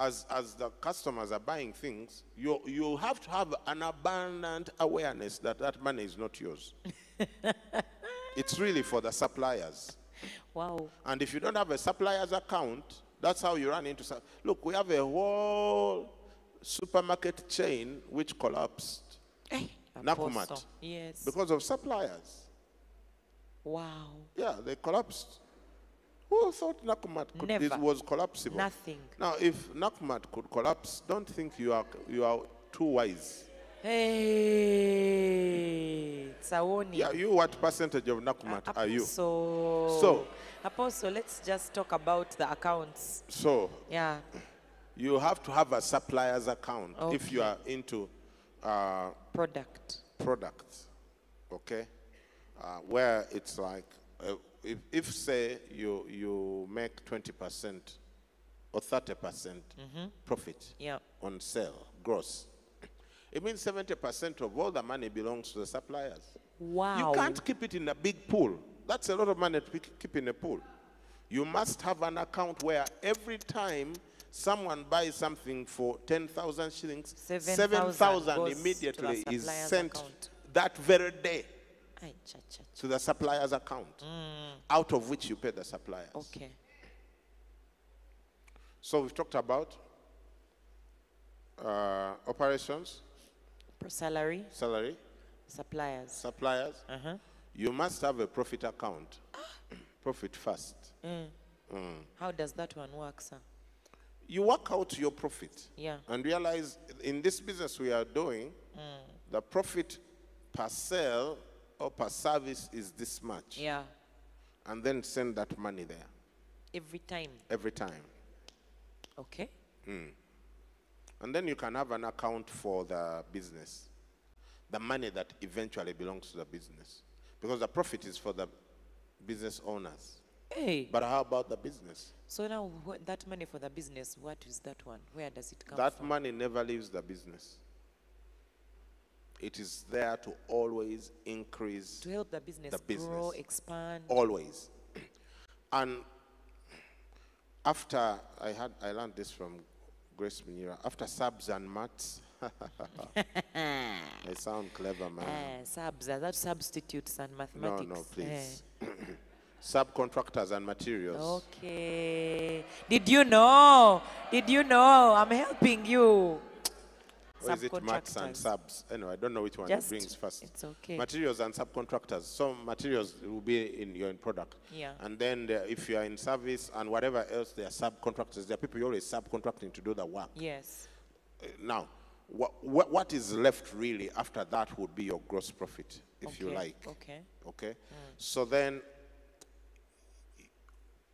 As as the customers are buying things, you you have to have an abundant awareness that that money is not yours. (laughs) it's really for the suppliers. Wow. And if you don't have a supplier's account, that's how you run into. Look, we have a whole supermarket chain which collapsed. Eh, Nakumatt. Apostle. Yes. Because of suppliers. Wow. Yeah, they collapsed. Who thought Nakumatt could, Never. this was collapsible? Nothing. Now, if Nakumatt could collapse, don't think you are you are too wise. Hey, it's a warning. Yeah, you what percentage of Nakumatt are you? So, So- Apostle, let's just talk about the accounts. So Yeah. you have to have a supplier's account if you are into uh, Product. products, okay? Uh, where it's like, uh, if, if say you you make twenty percent or thirty percent Mhm. profit Yeah. on sale, gross, it means seventy percent of all the money belongs to the suppliers. Wow. You can't keep it in a big pool. That's a lot of money to keep in a pool. You must have an account where every time someone buys something for 10,000 shillings, 7,000 7,000 goes to the immediately is sent account. that very day To the supplier's account, Mm. out of which you pay the suppliers. Okay. So we've talked about uh, operations, Per salary, salary, suppliers. suppliers. Uh-huh. You must have a profit account. profit first. Mm. Mm. How does that one work, sir? You work out your profit Yeah. and realize in this business we are doing, Mm. the profit per sale or per service is this much. Yeah. And then send that money there Every time. every time. Okay. Mm. And then you can have an account for the business, the money that eventually belongs to the business. Because the profit is for the business owners. Hey. But how about the business? So now that money for the business, what is that one? Where does it come That from? money never leaves the business. It is there to always increase to help the business, the business. grow, expand. Always. (clears throat) And after I had I learned this from Grace Minira, after subs and mats, (laughs) I sound clever, man. Eh, subs, are that substitutes and mathematics? no, no, please. Eh. (clears throat) Subcontractors and materials. Okay. Did you know? Did you know? I'm helping you. Or is it mats and subs? Anyway, I don't know which one Just- it brings first. it's okay. Materials and subcontractors. Some materials will be in your end product. Yeah. And then the, if you are in service and whatever else, there are subcontractors. There are people you're always subcontracting to do the work. Yes. Uh, Now, what, what, what is left really after that would be your gross profit, if you like. okay. Okay. So then,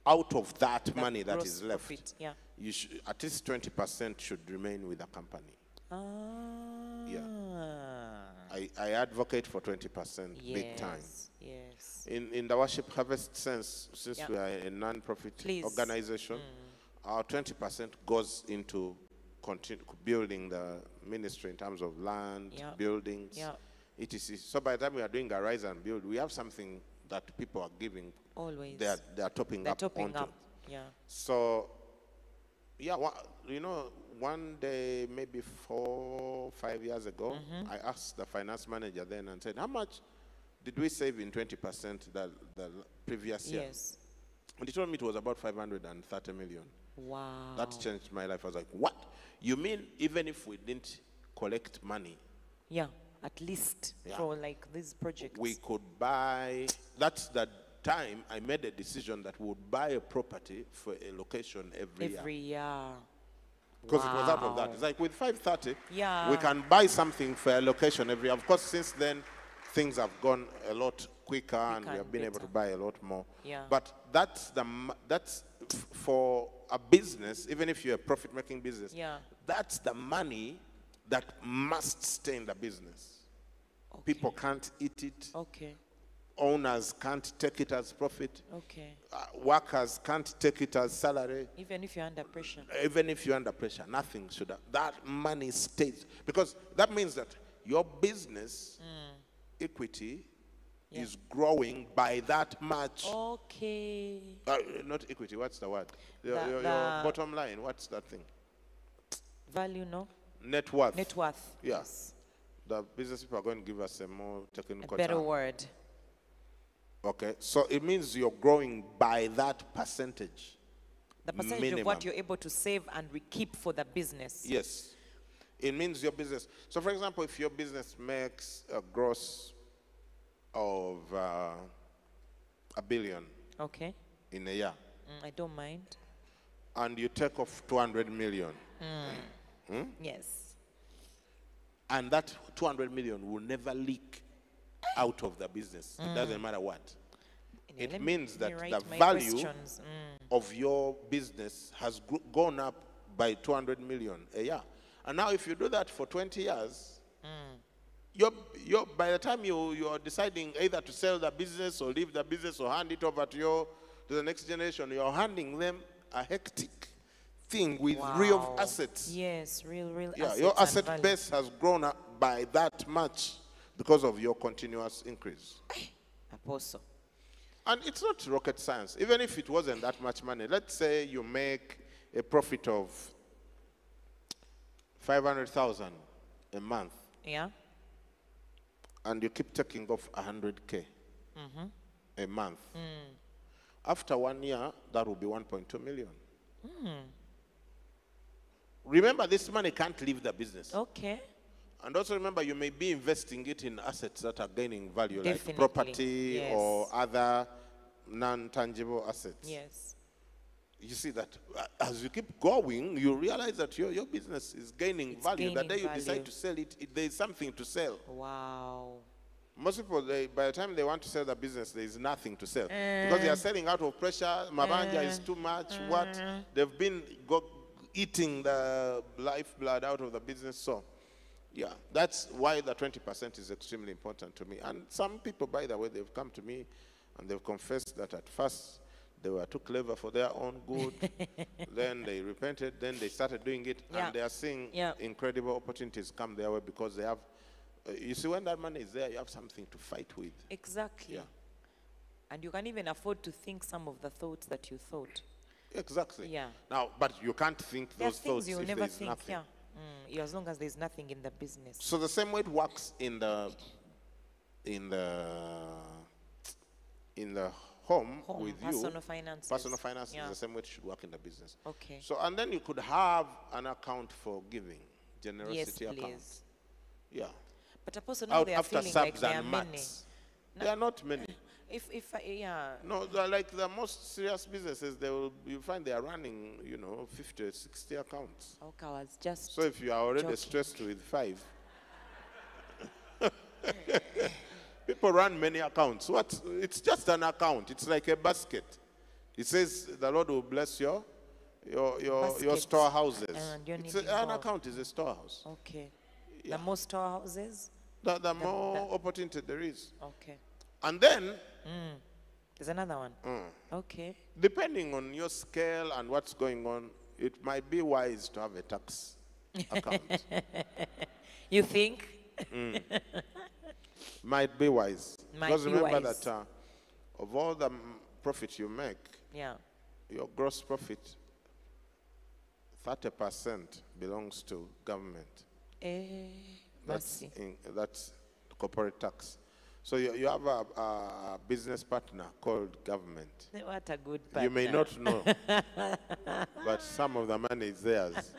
out of that, That money that is left, profit, yeah. you at least 20% should remain with the company. Ah. Yeah. I, I advocate for 20% big time. Yes, Yes. In, in the Worship Harvest sense, since Yeah. we are a non-profit Please. organization, our 20% goes into continue, building the ministry in terms of land, Yeah. buildings, Yeah. etc. So by the time we are doing a rise and build, we have something that people are giving. Always. They are, they are topping They're up topping onto. up. Yeah. So, yeah, you know, one day, maybe four, five years ago, Mhm. I asked the finance manager then and said, how much did we save in 20% the, the previous year? Yes. And he told me it was about 530 million. Wow. That changed my life. I was like, what? You mean even if we didn't collect money, Yeah. At least Yeah. for like these projects. we could buy, that's the time I made a decision that we would buy a property for a location every, year. every year. Because it was out of that. It's like with 530, Yeah. we can buy something for a location every Of course, since then, things have gone a lot quicker and we have been able to buy a lot more. Yeah. But that's, the, that's for a business, even if you're a profit making business, Yeah. that's the money that must stay in the business. Okay. People can't eat it. Okay. Owners can't take it as profit. Okay. Uh, workers can't take it as salary. Even if you're under pressure. Even if you're under pressure, nothing should have. That money stays. Because that means that your business equity Yeah. is growing by that much. Okay. Uh, not equity, what's the word? Your, The- your- your the- bottom line, what's that thing? Value, no? Net worth. Net worth. Yeah. The business people are going to give us a more A technical better term. word. Okay, so it means you're growing by that percentage. The percentage minimum. of what you're able to save and re- keep for the business. Yes. It means your business. So, for example, if your business makes a gross of uh, a billion Okay. in a year, Mm, I don't mind. and you take off 200 million, Mm. hmm? Yes. and that 200 million will never leak out of the business. It Mm. doesn't matter what. Yeah, It means that the value. Mm. of your business has gone up by 200 million a year. And now, if you do that for 20 years, Mm. you're, you're, by the time you, you're deciding either to sell the business or leave the business or hand it over to, your, to the next generation, you're handing them a hectic thing with real assets. Yes, real, real Yeah, assets your asset base has grown up by that much because of your continuous increase. (coughs) Apostle. And it's not rocket science. Even if it wasn't that much money, let's say you make a profit of 500,000 a month Yeah. and you keep taking off 100K Mm-hmm. a month. Mm. After one year, that will be 1.2 million. Mm. Remember, this money can't leave the business. Okay. And also remember, you may be investing it in assets that are gaining value, Definitely, like property yes. or other non-tangible assets. Yes. you see that uh, as you keep going, you realize that your, your business is gaining It's value. the day you value. decide to sell it, it, there is something to sell. Wow. Most people, they, by the time they want to sell the business, there is nothing to sell. because they are selling out of pressure, Mabanja is Uh. too much, what? They've been go, eating the lifeblood out of the business. So, yeah, that's why the 20% is extremely important to me. And some people, by the way, they've come to me and they've confessed that at first they were too clever for their own good. (laughs) then they repented, then they started doing it, Yeah. and they are seeing Yeah. incredible opportunities come their way because they have. Uh, you see, when that money is there, you have something to fight with. Exactly. Yeah. And you can even afford to think some of the thoughts that you thought. Exactly. Yeah. Now, but you can't think There those thoughts if never there's think, nothing. yeah. Mm, as long as there's nothing in the business. So the same way it works in the in the in the home, Home, with you, personal finances. personal finance Yeah. is the same way it should work in the business. Okay. So and then you could have an account for giving, generosity account. please. Yeah. But Apostle, now Out they are after feeling subs like there are many. There are not many. If, if, I- yeah. No, like the most serious businesses, they will you find they are running, you know, 50, 60 accounts. Okay, I was just. So if you are already joking. stressed with five, (laughs) people run many accounts. What? It's just an account. It's like a basket. It says the Lord will bless your your your, your storehouses. And your a, an account is a storehouse. Okay. The more storehouses? The, the more opportunity there is. Okay. And then, Mm. There's another one. mm, Okay. depending on your scale and what's going on, it might be wise to have a tax account. (laughs) you think? Mm. (laughs) might be wise. Might because be remember wise. that uh, of all the profit you make, Yeah. your gross profit, 30% belongs to government. Eh, That's, in, that's corporate tax. So you, you have a, a business partner called government. What a good partner. You may not know, (laughs) but some of the money is theirs.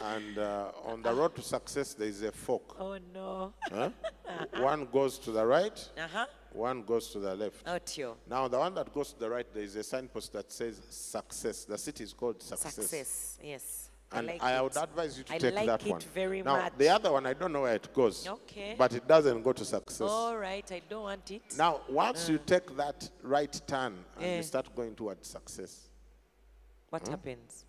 And uh, on the road to success, there is a fork. Oh no. Huh? (laughs) one goes to the right, Uh-huh. one goes to the left. Oh, Tio. Now, the one that goes to the right, there is a signpost that says success. The city is called success. Success. Yes. And I, like I it. would advise you to I take like that it one. very now, much. the other one, I don't know where it goes. Okay. But it doesn't go to success. All right. I don't want it. Now, once you Mm. take that right turn and Eh. you start going towards success, What Hmm? happens?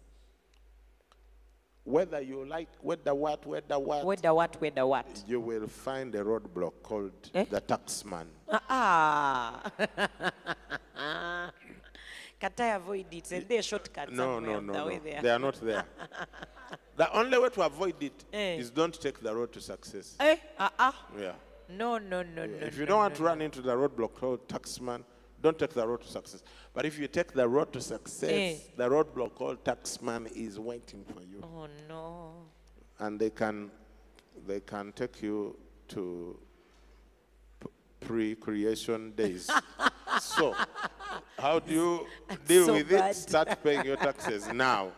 whether you like, whether what, whether what, Whether what, whether what? you will find a roadblock called Eh? the taxman. Ah. (laughs) Can't I avoid it? Is there a shortcut No, no, no, the no. way there? They are not there. (laughs) the only way to avoid it Eh. is don't take the road to success. Eh? -uh. Yeah. No, no, no, yeah. no. if you no, don't want no, to run no. into the roadblock called taxman, don't take the road to success. But if you take the road to success, Eh. the roadblock called taxman is waiting for you. Oh no. and they can they can take you to p- pre-creation days. (laughs) so, how do you deal so with bad. it? Start paying your taxes now,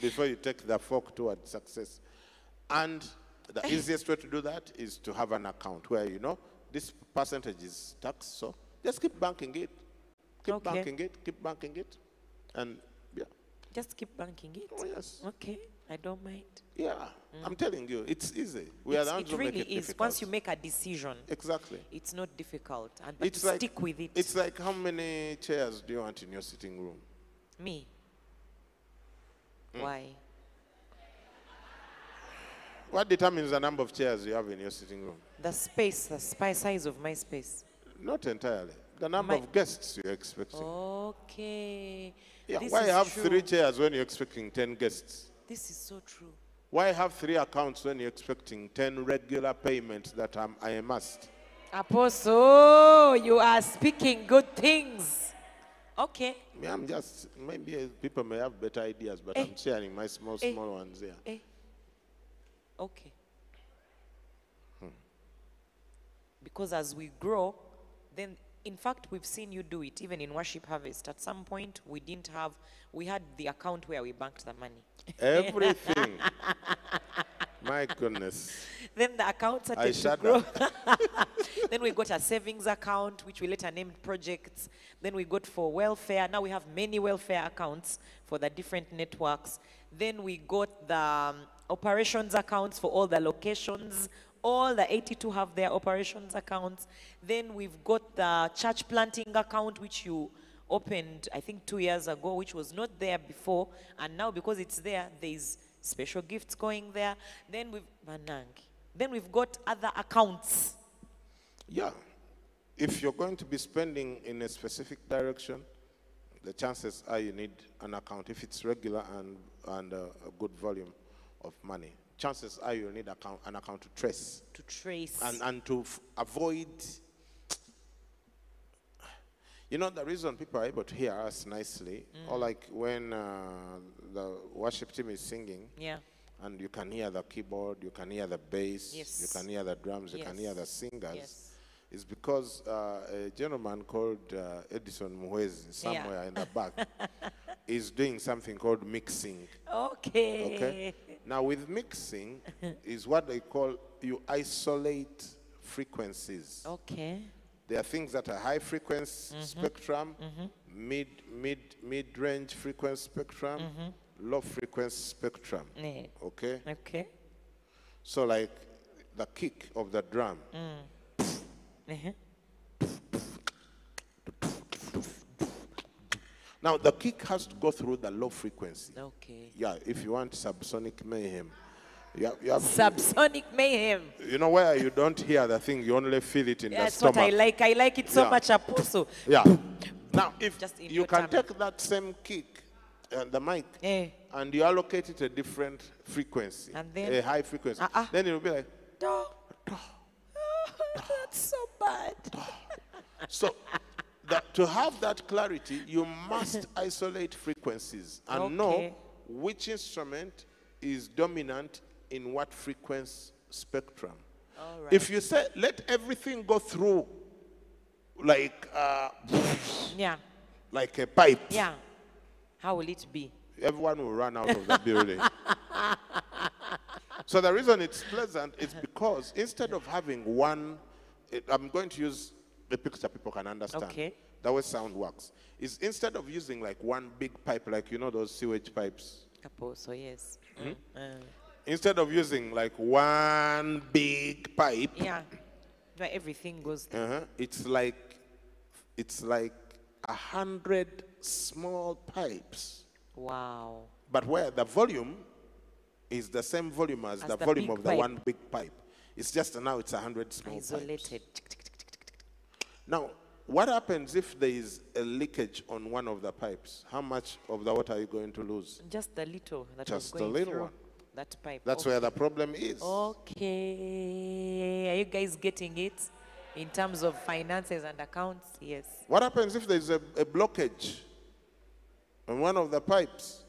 before you take the fork towards success. And the (laughs) easiest way to do that is to have an account where you know this percentage is tax. So just keep banking it, keep Okay. banking it, keep banking it, and yeah. Just keep banking it. Oh, yes. Okay. I don't mind. Yeah, I'm telling you, it's easy. We are the it really it is. difficult. Once you make a decision, Exactly. it's not difficult. And but It's like, stick with it. It's like how many chairs do you want in your sitting room? Me. Mm. Why? What determines the number of chairs you have in your sitting room? The space, the spi- size of my space. Not entirely. The number My- of guests you're expecting. Okay. yeah, This why have true. three chairs when you're expecting 10 guests? This is so true. Why have three accounts when you're expecting 10 regular payments that I'm, I must? Apostle, you are speaking good things. Okay. Me, I'm just, maybe people may have better ideas, but Eh. I'm sharing my small, Eh. small ones here. Eh. Okay. Hmm. Because as we grow, then in fact we've seen you do it even in worship harvest. At some point we didn't have we had the account where we banked the money. Everything. (laughs) My goodness. Then the account started I to grow. (laughs) then we got a savings account, which we later named projects. Then we got for welfare. Now we have many welfare accounts for the different networks. Then we got the um, operations accounts for all the locations. All the 82 have their operations accounts. Then we've got the church planting account, which you opened, I think, two years ago, which was not there before. And now, because it's there, there's special gifts going there. Then we've. Then we've got other accounts. Yeah. If you're going to be spending in a specific direction, the chances are you need an account. If it's regular and, and uh, a good volume of money, chances are you'll need account, an account to trace. To trace. And, and to f- avoid. You know, the reason people are able to hear us nicely, or Mm. like when uh, the worship team is singing, Yeah. and you can hear the keyboard, you can hear the bass, Yes. you can hear the drums, you can hear the singers. Yes. It's because uh, a gentleman called uh, Edison Muhwezi, somewhere in the back, (laughs) is doing something called mixing. Okay. Okay. Now, with mixing, (laughs) is what they call you isolate frequencies. Okay. There are things that are high frequency Mhm. spectrum, Mhm. mid mid mid range frequency spectrum, Mhm. low frequency spectrum. Yeah. Okay. Okay. So like the kick of the drum. Mm. Now the kick has to go through the low frequency. Okay. Yeah, if you want subsonic mayhem. You have, you have Subsonic mayhem. You know where you don't hear the thing, you only feel it in Yeah, the that's stomach. what I like. I like it so Yeah. much, Apostle. (laughs) Yeah. Now, if Just you can tummy. take that same kick and the mic Eh. and you allocate it a different frequency, And then- a high frequency, Uh-uh. then it will be like. Duh. (laughs) That's so bad. So, that, to have that clarity, you must (laughs) isolate frequencies and know which instrument is dominant in what frequency spectrum. All right. If you say, let everything go through like, uh, Yeah. like a pipe, Yeah. How will it be? everyone will run out of the (laughs) building. So the reason it's pleasant is because instead of having one, it, I'm going to use a picture people can understand. Okay. The way sound works is instead of using like one big pipe, like you know those sewage pipes. Apostle, yes. Uh, Instead of using like one big pipe, yeah. Where everything goes. uh-huh, it's like it's like a hundred small pipes. Wow. But where the volume is the same volume as, As the, the volume of the pipe. one big pipe. It's just now it's a hundred small pipes. Now, what happens if there is a leakage on one of the pipes? How much of the water are you going to lose? Just a little that Just was going little through one. that pipe. That's okay. where the problem is. Okay. Are you guys getting it? In terms of finances and accounts? Yes. What happens if there's a, a blockage on one of the pipes?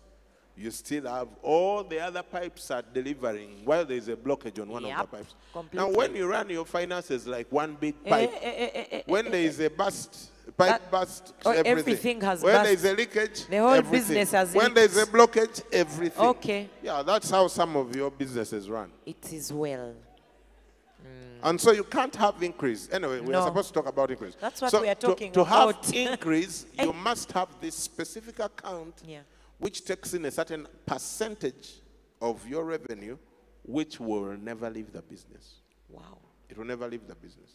You still have all the other pipes are delivering while there's a blockage on one of the pipes. completely. Now, when you run your finances like one big Eh, pipe, eh, eh, eh, eh, when eh, there is a burst, pipe burst, oh, everything. everything has When burst. there is a leakage, The whole everything. business has When there is a blockage, everything. Okay. Yeah, that's how some of your businesses run. It is well. And so you can't have increase. Anyway, we are supposed to talk about increase. That's what so we are to- talking to, about. have (laughs) increase, you must have this specific account Yeah. Which takes in a certain percentage of your revenue, which will never leave the business. Wow. It will never leave the business.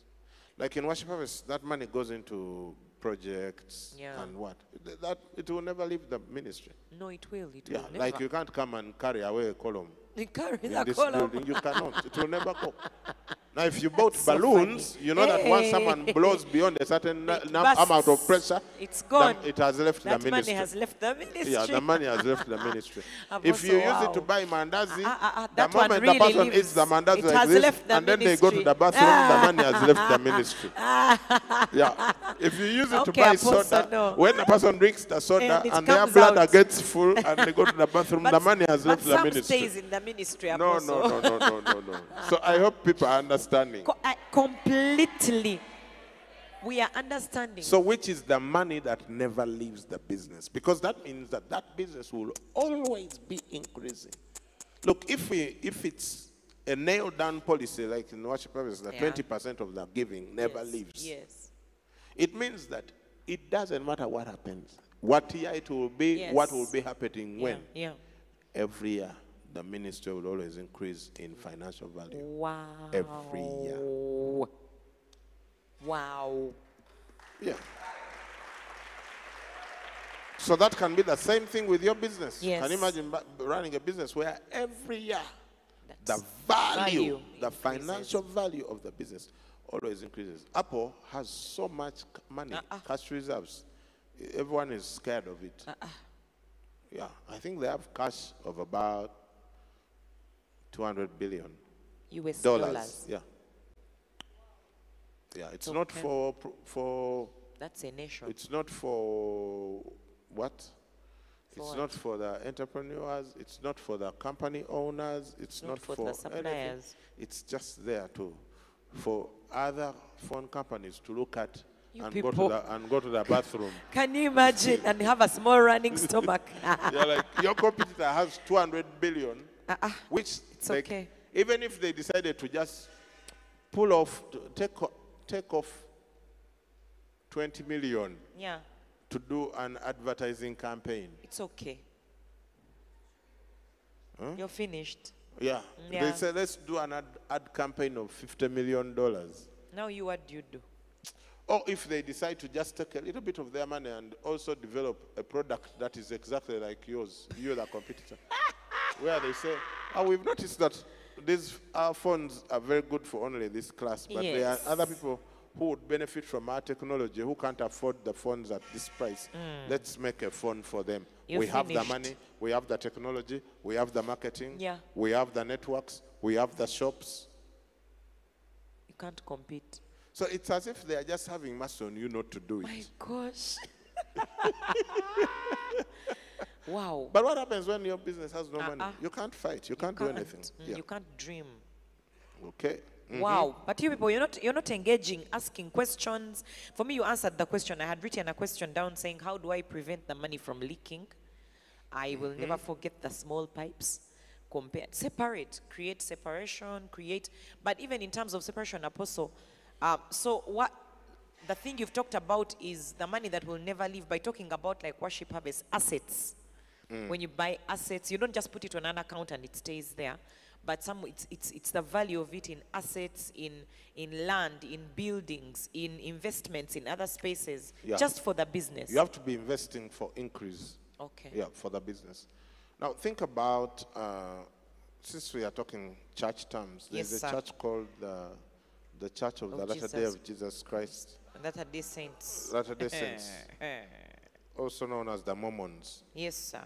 Like in Worship Harvest, that money goes into projects Yeah. and what? That it will never leave the ministry. No, it will. It Yeah, will never. like you can't come and carry away a column You (laughs) carry in the this column. building. You cannot. It will never go. (laughs) Now, if you bought so balloons, funny. you know that once someone blows beyond a certain amount of pressure, It's gone. it has left That the ministry. money has left the ministry. Yeah, the money has left the ministry. (laughs) If you use it to buy mandazi, Ah, ah, ah, the moment really the person lives. eats the mandazi It like has this, left the and then they go to the bathroom, the money has left the (laughs) ministry. Ah. (laughs) Yeah. If you use it to Okay, buy Apostle, soda, no. when the person drinks the soda And and, their bladder out. gets full and they go to the bathroom, the money has left the ministry. stays in the ministry, No, no, no, no, no, no, no. So I hope people are understanding. Co- I- completely. We are understanding. So which is the money that never leaves the business? Because that means that that business will always be increasing. Look, if we if it's a nailed down policy like in worship service that Yeah. 20% of the giving never Yes, leaves. Yes. It means that it doesn't matter what happens, what year it will be, what will be happening Yeah, when. yeah. Every year, the ministry will always increase in financial value. Wow. Every year. Wow. Yeah. So that can be the same thing with your business. Yes. Can you imagine running a business where every year the value, value the financial value of the business always increases? Apple has so much money, Uh-uh. cash reserves. Everyone is scared of it. Uh-uh. Yeah, I think they have cash of about 200 billion US dollars. dollars. Yeah. Yeah, it's not for for That's a nation. it's not for what? For it's what? not for the entrepreneurs. It's not for the company owners. It's Not not, for for, the anything. It's just there to, for other phone companies to look at You and go to the and go to the bathroom. (laughs) Can you imagine and have a small running stomach? (laughs) They're like your competitor has 200 billion, (laughs) uh-uh. which It's like, okay. even if they decided to just pull off, take take off 20 million yeah, to do an advertising campaign. it's okay. Huh? You're finished. Yeah. Yeah. They said let's do an ad, ad campaign of 50 million dollars. Now you what do you do? Or if they decide to just take a little bit of their money and also develop a product that is exactly like yours, you're the competitor. (laughs) Where they say, oh, we've noticed that these our phones are very good for only this class, but there are other people who would benefit from our technology who can't afford the phones at this price. Mm. Let's make a phone for them. You're we have the money, we have the technology, we have the marketing, Yeah. we have the networks, we have the shops. You can't compete. So it's as if they are just having mercy on you not to do it. My gosh. (laughs) (laughs) wow. But what happens when your business has no money? Uh-uh. You can't fight. You can't, do anything. Mm, Yeah. You can't dream. Okay. Mhm. Wow. But you people, you're not you're not engaging, asking questions. For me, you answered the question. I had written a question down saying, How do I prevent the money from leaking? I will never forget the small pipes. Compare separate, create separation, create but even in terms of separation, apostle. Um, so what the thing you've talked about is the money that will never leave by talking about like worship harvest assets. Mm. When you buy assets, you don't just put it on an account and it stays there, but some it's it's it's the value of it in assets, in in land, in buildings, in investments, in other spaces, Yeah. just for the business. You have to be investing for increase. Okay. Yeah, for the business. Now think about uh, since we are talking church terms. There's Yes, a sir. church called the the Church of, Of the Latter Day of Jesus Christ, are the saints. Latter Day Saints, (laughs) also known as the Mormons. yes, sir.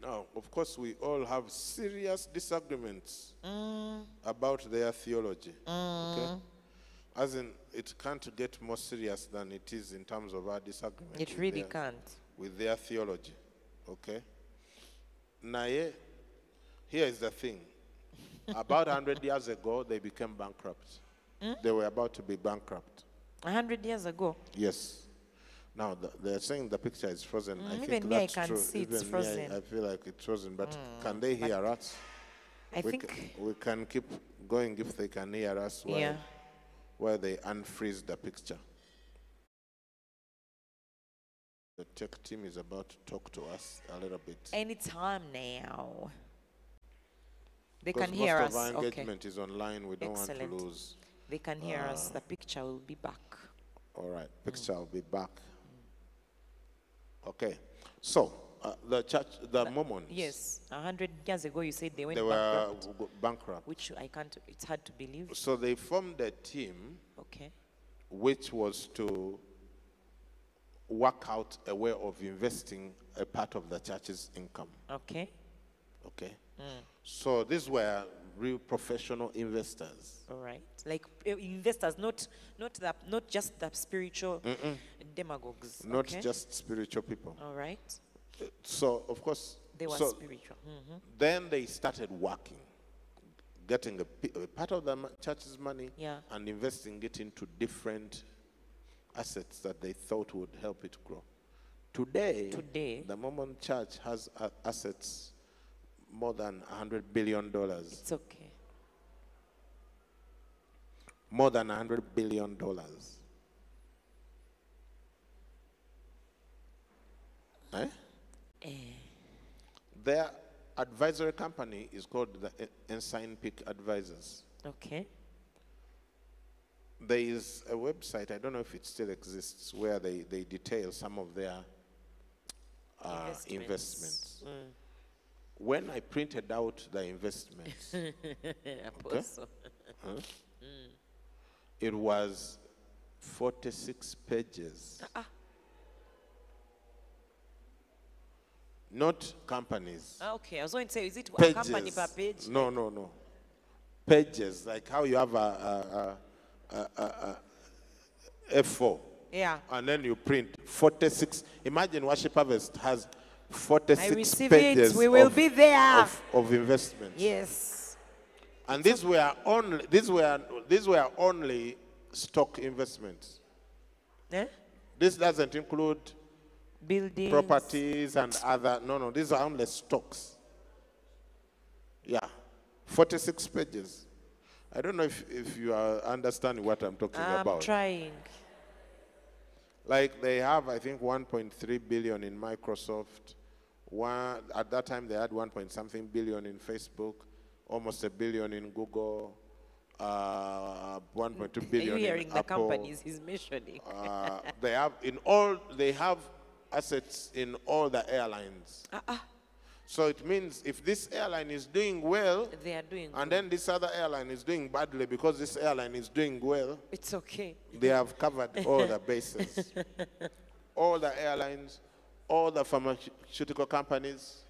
Now, of course, we all have serious disagreements Mm. about their theology. Okay? Mm. As in, it can't get more serious than it is in terms of our disagreement. It really their- can't. With their theology. Okay? Naye, here is the thing. (laughs) about 100 years ago, they became bankrupt. Mm? They were about to be bankrupt. Hundred years ago. Yes. Now the, they're saying the picture is frozen. Mm, I think even me, I that's can true. see it's even Me, I- frozen. I, feel like it's frozen. But Mm, can they hear us? I we think- we can keep going if they can hear us while, Yeah. while they unfreeze the picture. The tech team is about to talk to us a little bit. Anytime now. They Because can hear most us. of our okay. engagement is online. We don't Excellent. want to lose. They can hear us. uh, The picture will be back. All right, picture will be back. Okay, so uh, the church, the Mormons, Yes, a hundred years ago you said they went they were bankrupt, bankrupt. which I can't. It's hard to believe. So they formed a team, Okay. which was to work out a way of investing a part of the church's income. Okay. Okay. Mm. So these were real professional investors. All right. Like uh, investors, not not the not just the spiritual Mm-mm. demagogues. Not okay? just spiritual people. All right. So of course, They were so spiritual. Mhm. Then they started working, getting a, a part of the church's money Yeah. and investing it into different assets that they thought would help it grow. Today, Today. the Mormon Church has uh, assets more than hundred billion dollars. It's okay. more than 100 billion dollars. Eh? Eh. Their advisory company is called the Ensign Peak Advisors. Okay. There is a website, I don't know if it still exists, where they, they detail some of their uh, investments. Mm. When I printed out the investments, (laughs) Apostle. Huh? Mm. it was 46 pages. Ah. Not companies. Ah, okay, I was going to say, is it a company Pages. per page? No, no, no. Pages, like how you have a, a, a, a, a, a A4. Yeah. And then you print 46. Imagine Worship Harvest has 46 I receive pages it. We will of, be there. of, of investments. Yes. And these were only these were these were only stock investments. Eh? This doesn't include Buildings. properties and other. No, no, these are only stocks. Yeah, 46 pages. I don't know if, if you are understanding what I'm talking I'm about. trying. Like they have, I think, 1.3 billion in Microsoft. One at that time they had 1 point something billion in Facebook, almost a billion in Google, uh, 1.2 Are you billion hearing in the Apple. companies he's mentioning? Uh, they have in all they have assets in all the airlines. Uh-uh. So it means if this airline is doing well, They are doing and good. then this other airline is doing badly because this airline is doing well, It's okay. they have covered all the bases. (laughs) all the airlines, all the pharmaceutical companies.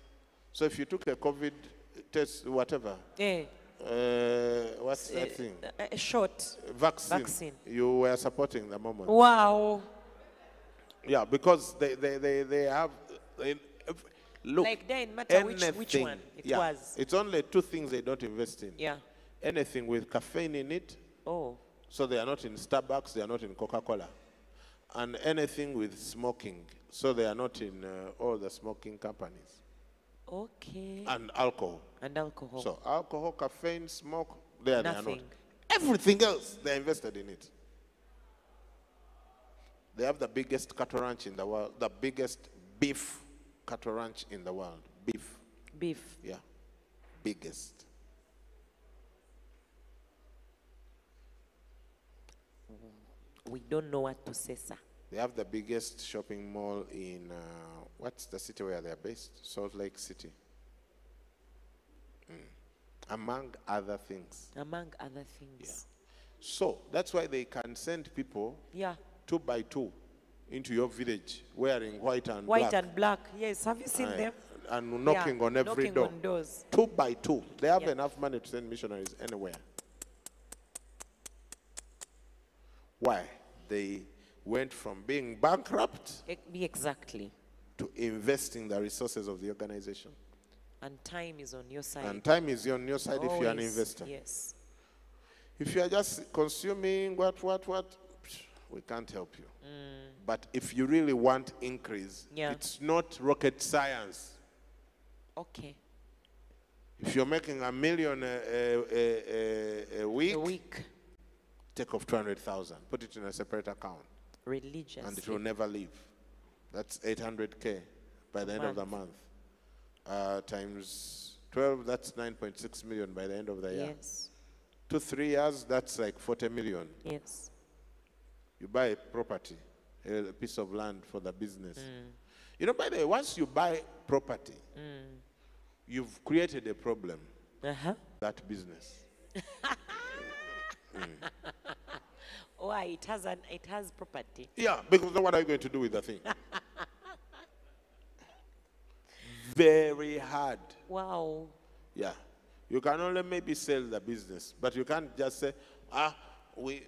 So if you took a COVID test, whatever, Eh. uh, what's Eh, that thing? A short Vaccine. vaccine. You were supporting the moment. Wow. Yeah, because they, they, they, they have. They, look, Like then, matter which- which one it yeah, was. It's only two things they don't invest in. Yeah. Anything with caffeine in it. Oh. So they are not in Starbucks, they are not in Coca Cola. And anything with smoking. So they are not in uh, all the smoking companies. Okay. And alcohol. And alcohol. So alcohol, caffeine, smoke, there they are not. Nothing. Everything else, they're invested in it. They have the biggest cattle ranch in the world, the biggest beef cattle ranch in the world. Beef. Beef. Yeah. Biggest. We don't know what to say, sir. They have the biggest shopping mall in, uh, what's the city where they're based? Salt Lake City. Mm. Among other things. Among other things. Yeah. So that's why they can send people Yeah. two by two into your village wearing white and White black. and black. Yes. Have you seen Aye. them? And knocking Yeah, on every knocking door. on doors. Two by two. They have Yeah. enough money to send missionaries anywhere. Why? They went from being bankrupt Exactly. to investing the resources of the organization. And time is on your side. And time is on your side if you're an investor. Yes. If you are just consuming what, what, what, we can't help you. Mm. But if you really want increase, Yeah. it's not rocket science. Okay. If you're making a million a, a, a, a, a week, A week. Take off 200,000, put it in a separate account, Religious. and it will never leave. That's 800K by the end of the month. Uh, times 12, that's 9.6 million by the end of the year. Yes. Two, three years, that's like 40 million. Yes. You buy a property, a piece of land for the business. Mm. You know, by the way, once you buy property, Mm. you've created a problem. Uh-huh. That business. (laughs) Why? It has an it has property. Yeah, because then what are you going to do with the thing? (laughs) Very hard. Wow. Yeah. You can only maybe sell the business, but you can't just say, ah, we,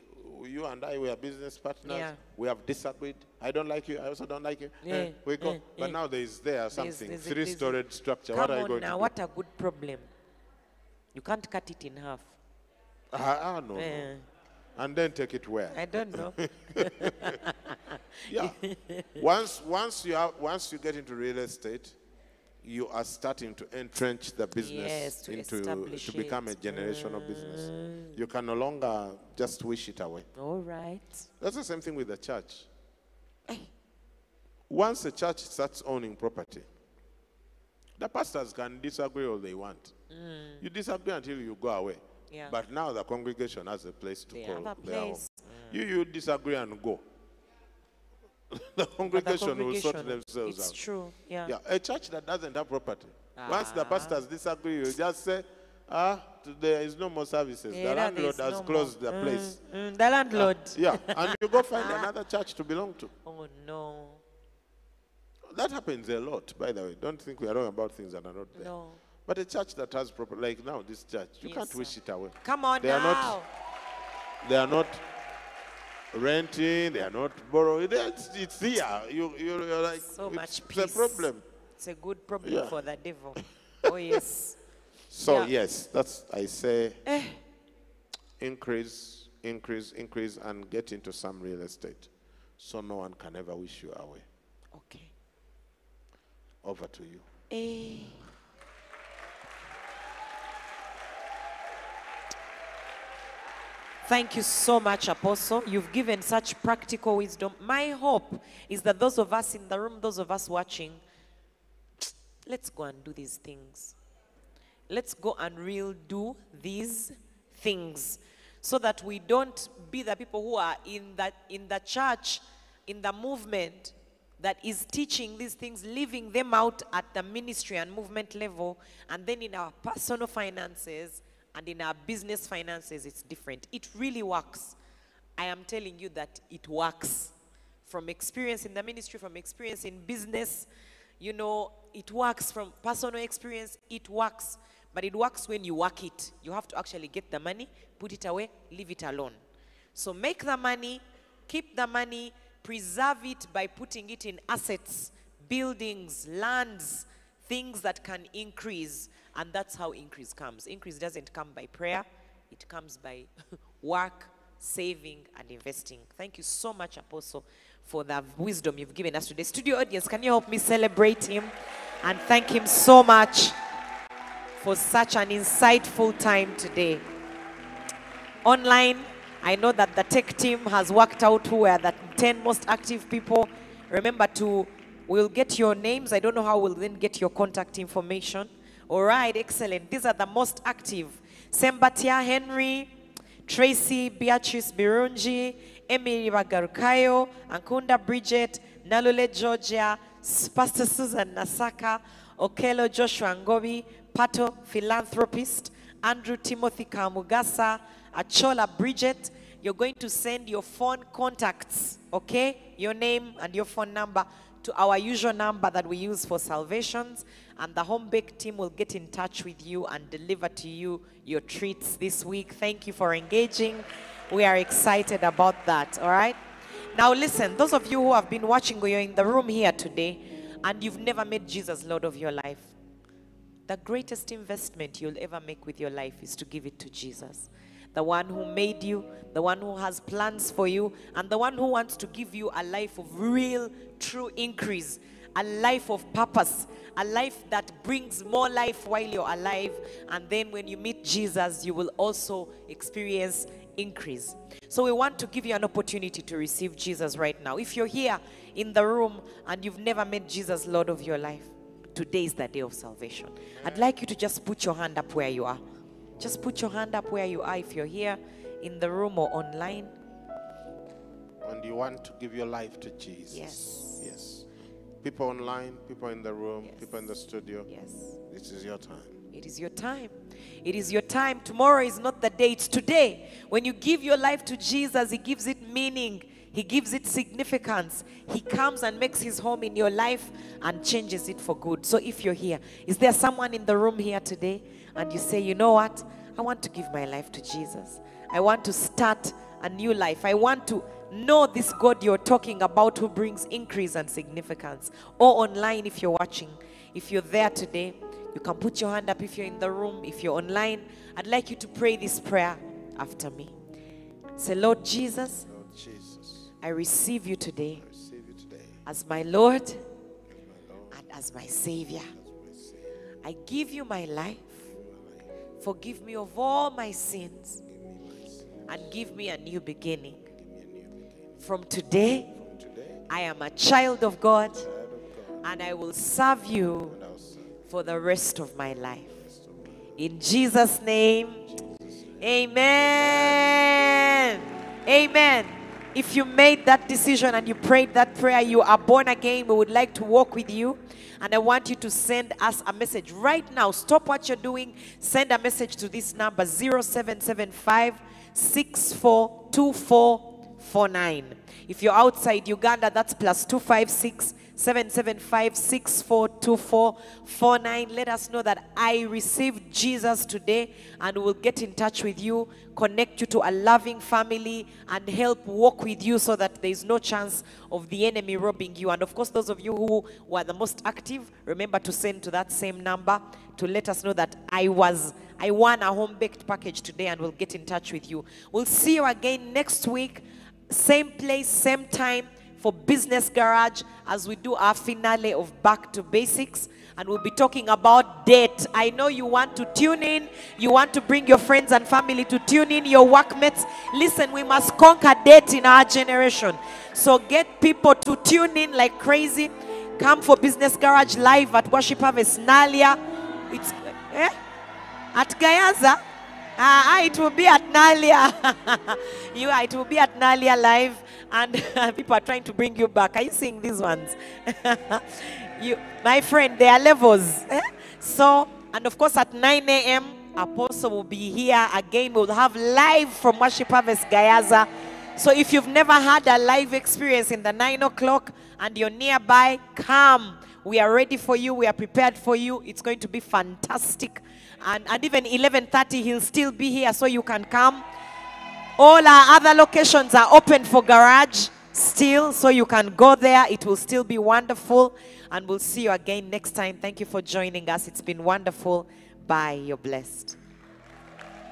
you and I, we are business partners. Yeah. We have disagreed. I don't like you. I also don't like you. Yeah, Eh, we go. but now there is there something there's three storied structure. Come what are you going now, to do? what a good problem. You can't cut it in half. Ah, ah, no, no. Eh. And then take it where? I don't know. (laughs) yeah. (laughs) Once, once you have, once you get into real estate, you are starting to entrench the business Yes, to into to become a it. generational business. Mm. You can no longer just wish it away. All right. That's the same thing with the church. Once a church starts owning property, the pastors can disagree all they want. Mm. You disagree until you go away. Yeah. But now the congregation has a place to They call have a their place. You, you disagree and go. (laughs) the congregation will sort congregation, themselves it's out. true, yeah. Yeah. A church that doesn't have property. Once the Ah. pastors disagree, you just say, ah, there is no more services. Yeah, the landlord is has no closed more. the Mm, place. mm, the landlord. Ah, yeah. And you go find (laughs) another church to belong to. Oh no. That happens a lot, by the way. Don't think we are talking about things that are not there. No. But a church that has proper, like now, this church, you Yes, can't sir. wish it away. Come on they Are not, they are not renting, they are not borrowing. It's, it's here. You, you, you're like, So it's, much it's peace. a problem. It's a good problem Yeah. for the devil. (laughs) Oh yes. So, Yeah. yes, that's, I say, Eh. increase, increase, increase, and get into some real estate. So no one can ever wish you away. Okay. Over to you. Eh. Thank you so much, Apostle. You've given such practical wisdom. My hope is that those of us in the room, those of us watching, let's go and do these things. Let's go and real do these things so that we don't be the people who are in the, in the church, in the movement that is teaching these things, leaving them out at the ministry and movement level, and then in our personal finances and in our business finances, it's different. It really works. I am telling you that it works. From experience in the ministry, from experience in business, you know, it works. From personal experience, it works. But it works when you work it. You have to actually get the money, put it away, leave it alone. So make the money, keep the money, preserve it by putting it in assets, buildings, lands, things that can increase. And that's how increase comes. Increase doesn't come by prayer, it comes by (laughs) work, saving, and investing. Thank you so much, Apostle, for the wisdom you've given us today. Studio audience, can you help me celebrate him and thank him so much for such an insightful time today? Online, I know that the tech team has worked out who are the 10 most active people. Remember to, we'll get your names. I don't know how we'll then get your contact information. All right, excellent. These are the most active. Sembatia Henry, Tracy Beatrice Birunji, Emily Bagarukayo, Ankunda Bridget, Nalule Georgia, Pastor Susan Nasaka, Okelo Joshua Ngobi, Pato Philanthropist, Andrew Timothy Kamugasa, Achola Bridget. You're going to send your phone contacts, okay? Your name and your phone number to our usual number that we use for salvations. And the home bake team will get in touch with you and deliver to you your treats this week. Thank you for engaging. We are excited about that, all right? Now, listen, those of you who have been watching, you're in the room here today, and you've never made Jesus Lord of your life, the greatest investment you'll ever make with your life is to give it to Jesus. The one who made you, the one who has plans for you, and the one who wants to give you a life of real, true increase, a life of purpose, a life that brings more life while you're alive. And then when you meet Jesus, you will also experience increase. So we want to give you an opportunity to receive Jesus right now. If you're here in the room and you've never made Jesus Lord of your life, today is the day of salvation. I'd like you to just put your hand up where you are. Just put your hand up where you are if you're here in the room or online. And you want to give your life to Jesus. Yes. Yes. People online, people in the room, people in the studio. Yes. This is your time. It is your time. It is your time. Tomorrow is not the day, it's today. When you give your life to Jesus, He gives it meaning, He gives it significance. He comes and makes His home in your life and changes it for good. So if you're here, is there someone in the room here today and you say, you know what? I want to give my life to Jesus. I want to start a new life. I want to know this God you're talking about who brings increase and significance. Or online if you're watching. If you're there today, you can put your hand up if you're in the room. If you're online, I'd like you to pray this prayer after me. Say, Lord Jesus, Lord Jesus, I receive you today I receive you today as my Lord as my Lord and as my Savior. as my I give you my life. Forgive me of all my sins and give me a new beginning. From today, I am a child of God and I will serve you for the rest of my life. In Jesus' name, amen. Amen. If you made that decision and you prayed that prayer, you are born again, we would like to walk with you. And I want you to send us a message right now. Stop what you're doing. Send a message to this number 0775 642449. If you're outside Uganda, that's plus 256 775 642449. Let us know that I received Jesus today and we'll get in touch with you, connect you to a loving family, and help walk with you so that there is no chance of the enemy robbing you. And of course, those of you who were the most active, remember to send to that same number to let us know that I was. I won a home baked package today and we'll get in touch with you. We'll see you again next week, same place, same time for Business Garage as we do our finale of Back to Basics. And we'll be talking about debt. I know you want to tune in. You want to bring your friends and family to tune in, your workmates. Listen, we must conquer debt in our generation. So get people to tune in like crazy. Come for Business Garage live at Worship Harvest Naalya. It's eh? at Gayaza. Ah, it will be at Naalya. (laughs) you, it will be at Naalya live and (laughs) people are trying to bring you back. Are you seeing these ones? (laughs) you, my friend, there are levels. eh? So, and of course, at 9 a.m., Apostle will be here again. We'll have live from Worship Harvest Gayaza. So, if you've never had a live experience in the 9 o'clock and you're nearby, come. We are ready for you. We are prepared for you. It's going to be fantastic. And, and even 11:30, he'll still be here, so you can come. All our other locations are open for garage still, so you can go there. It will still be wonderful. And we'll see you again next time. Thank you for joining us. It's been wonderful. Bye. You're blessed.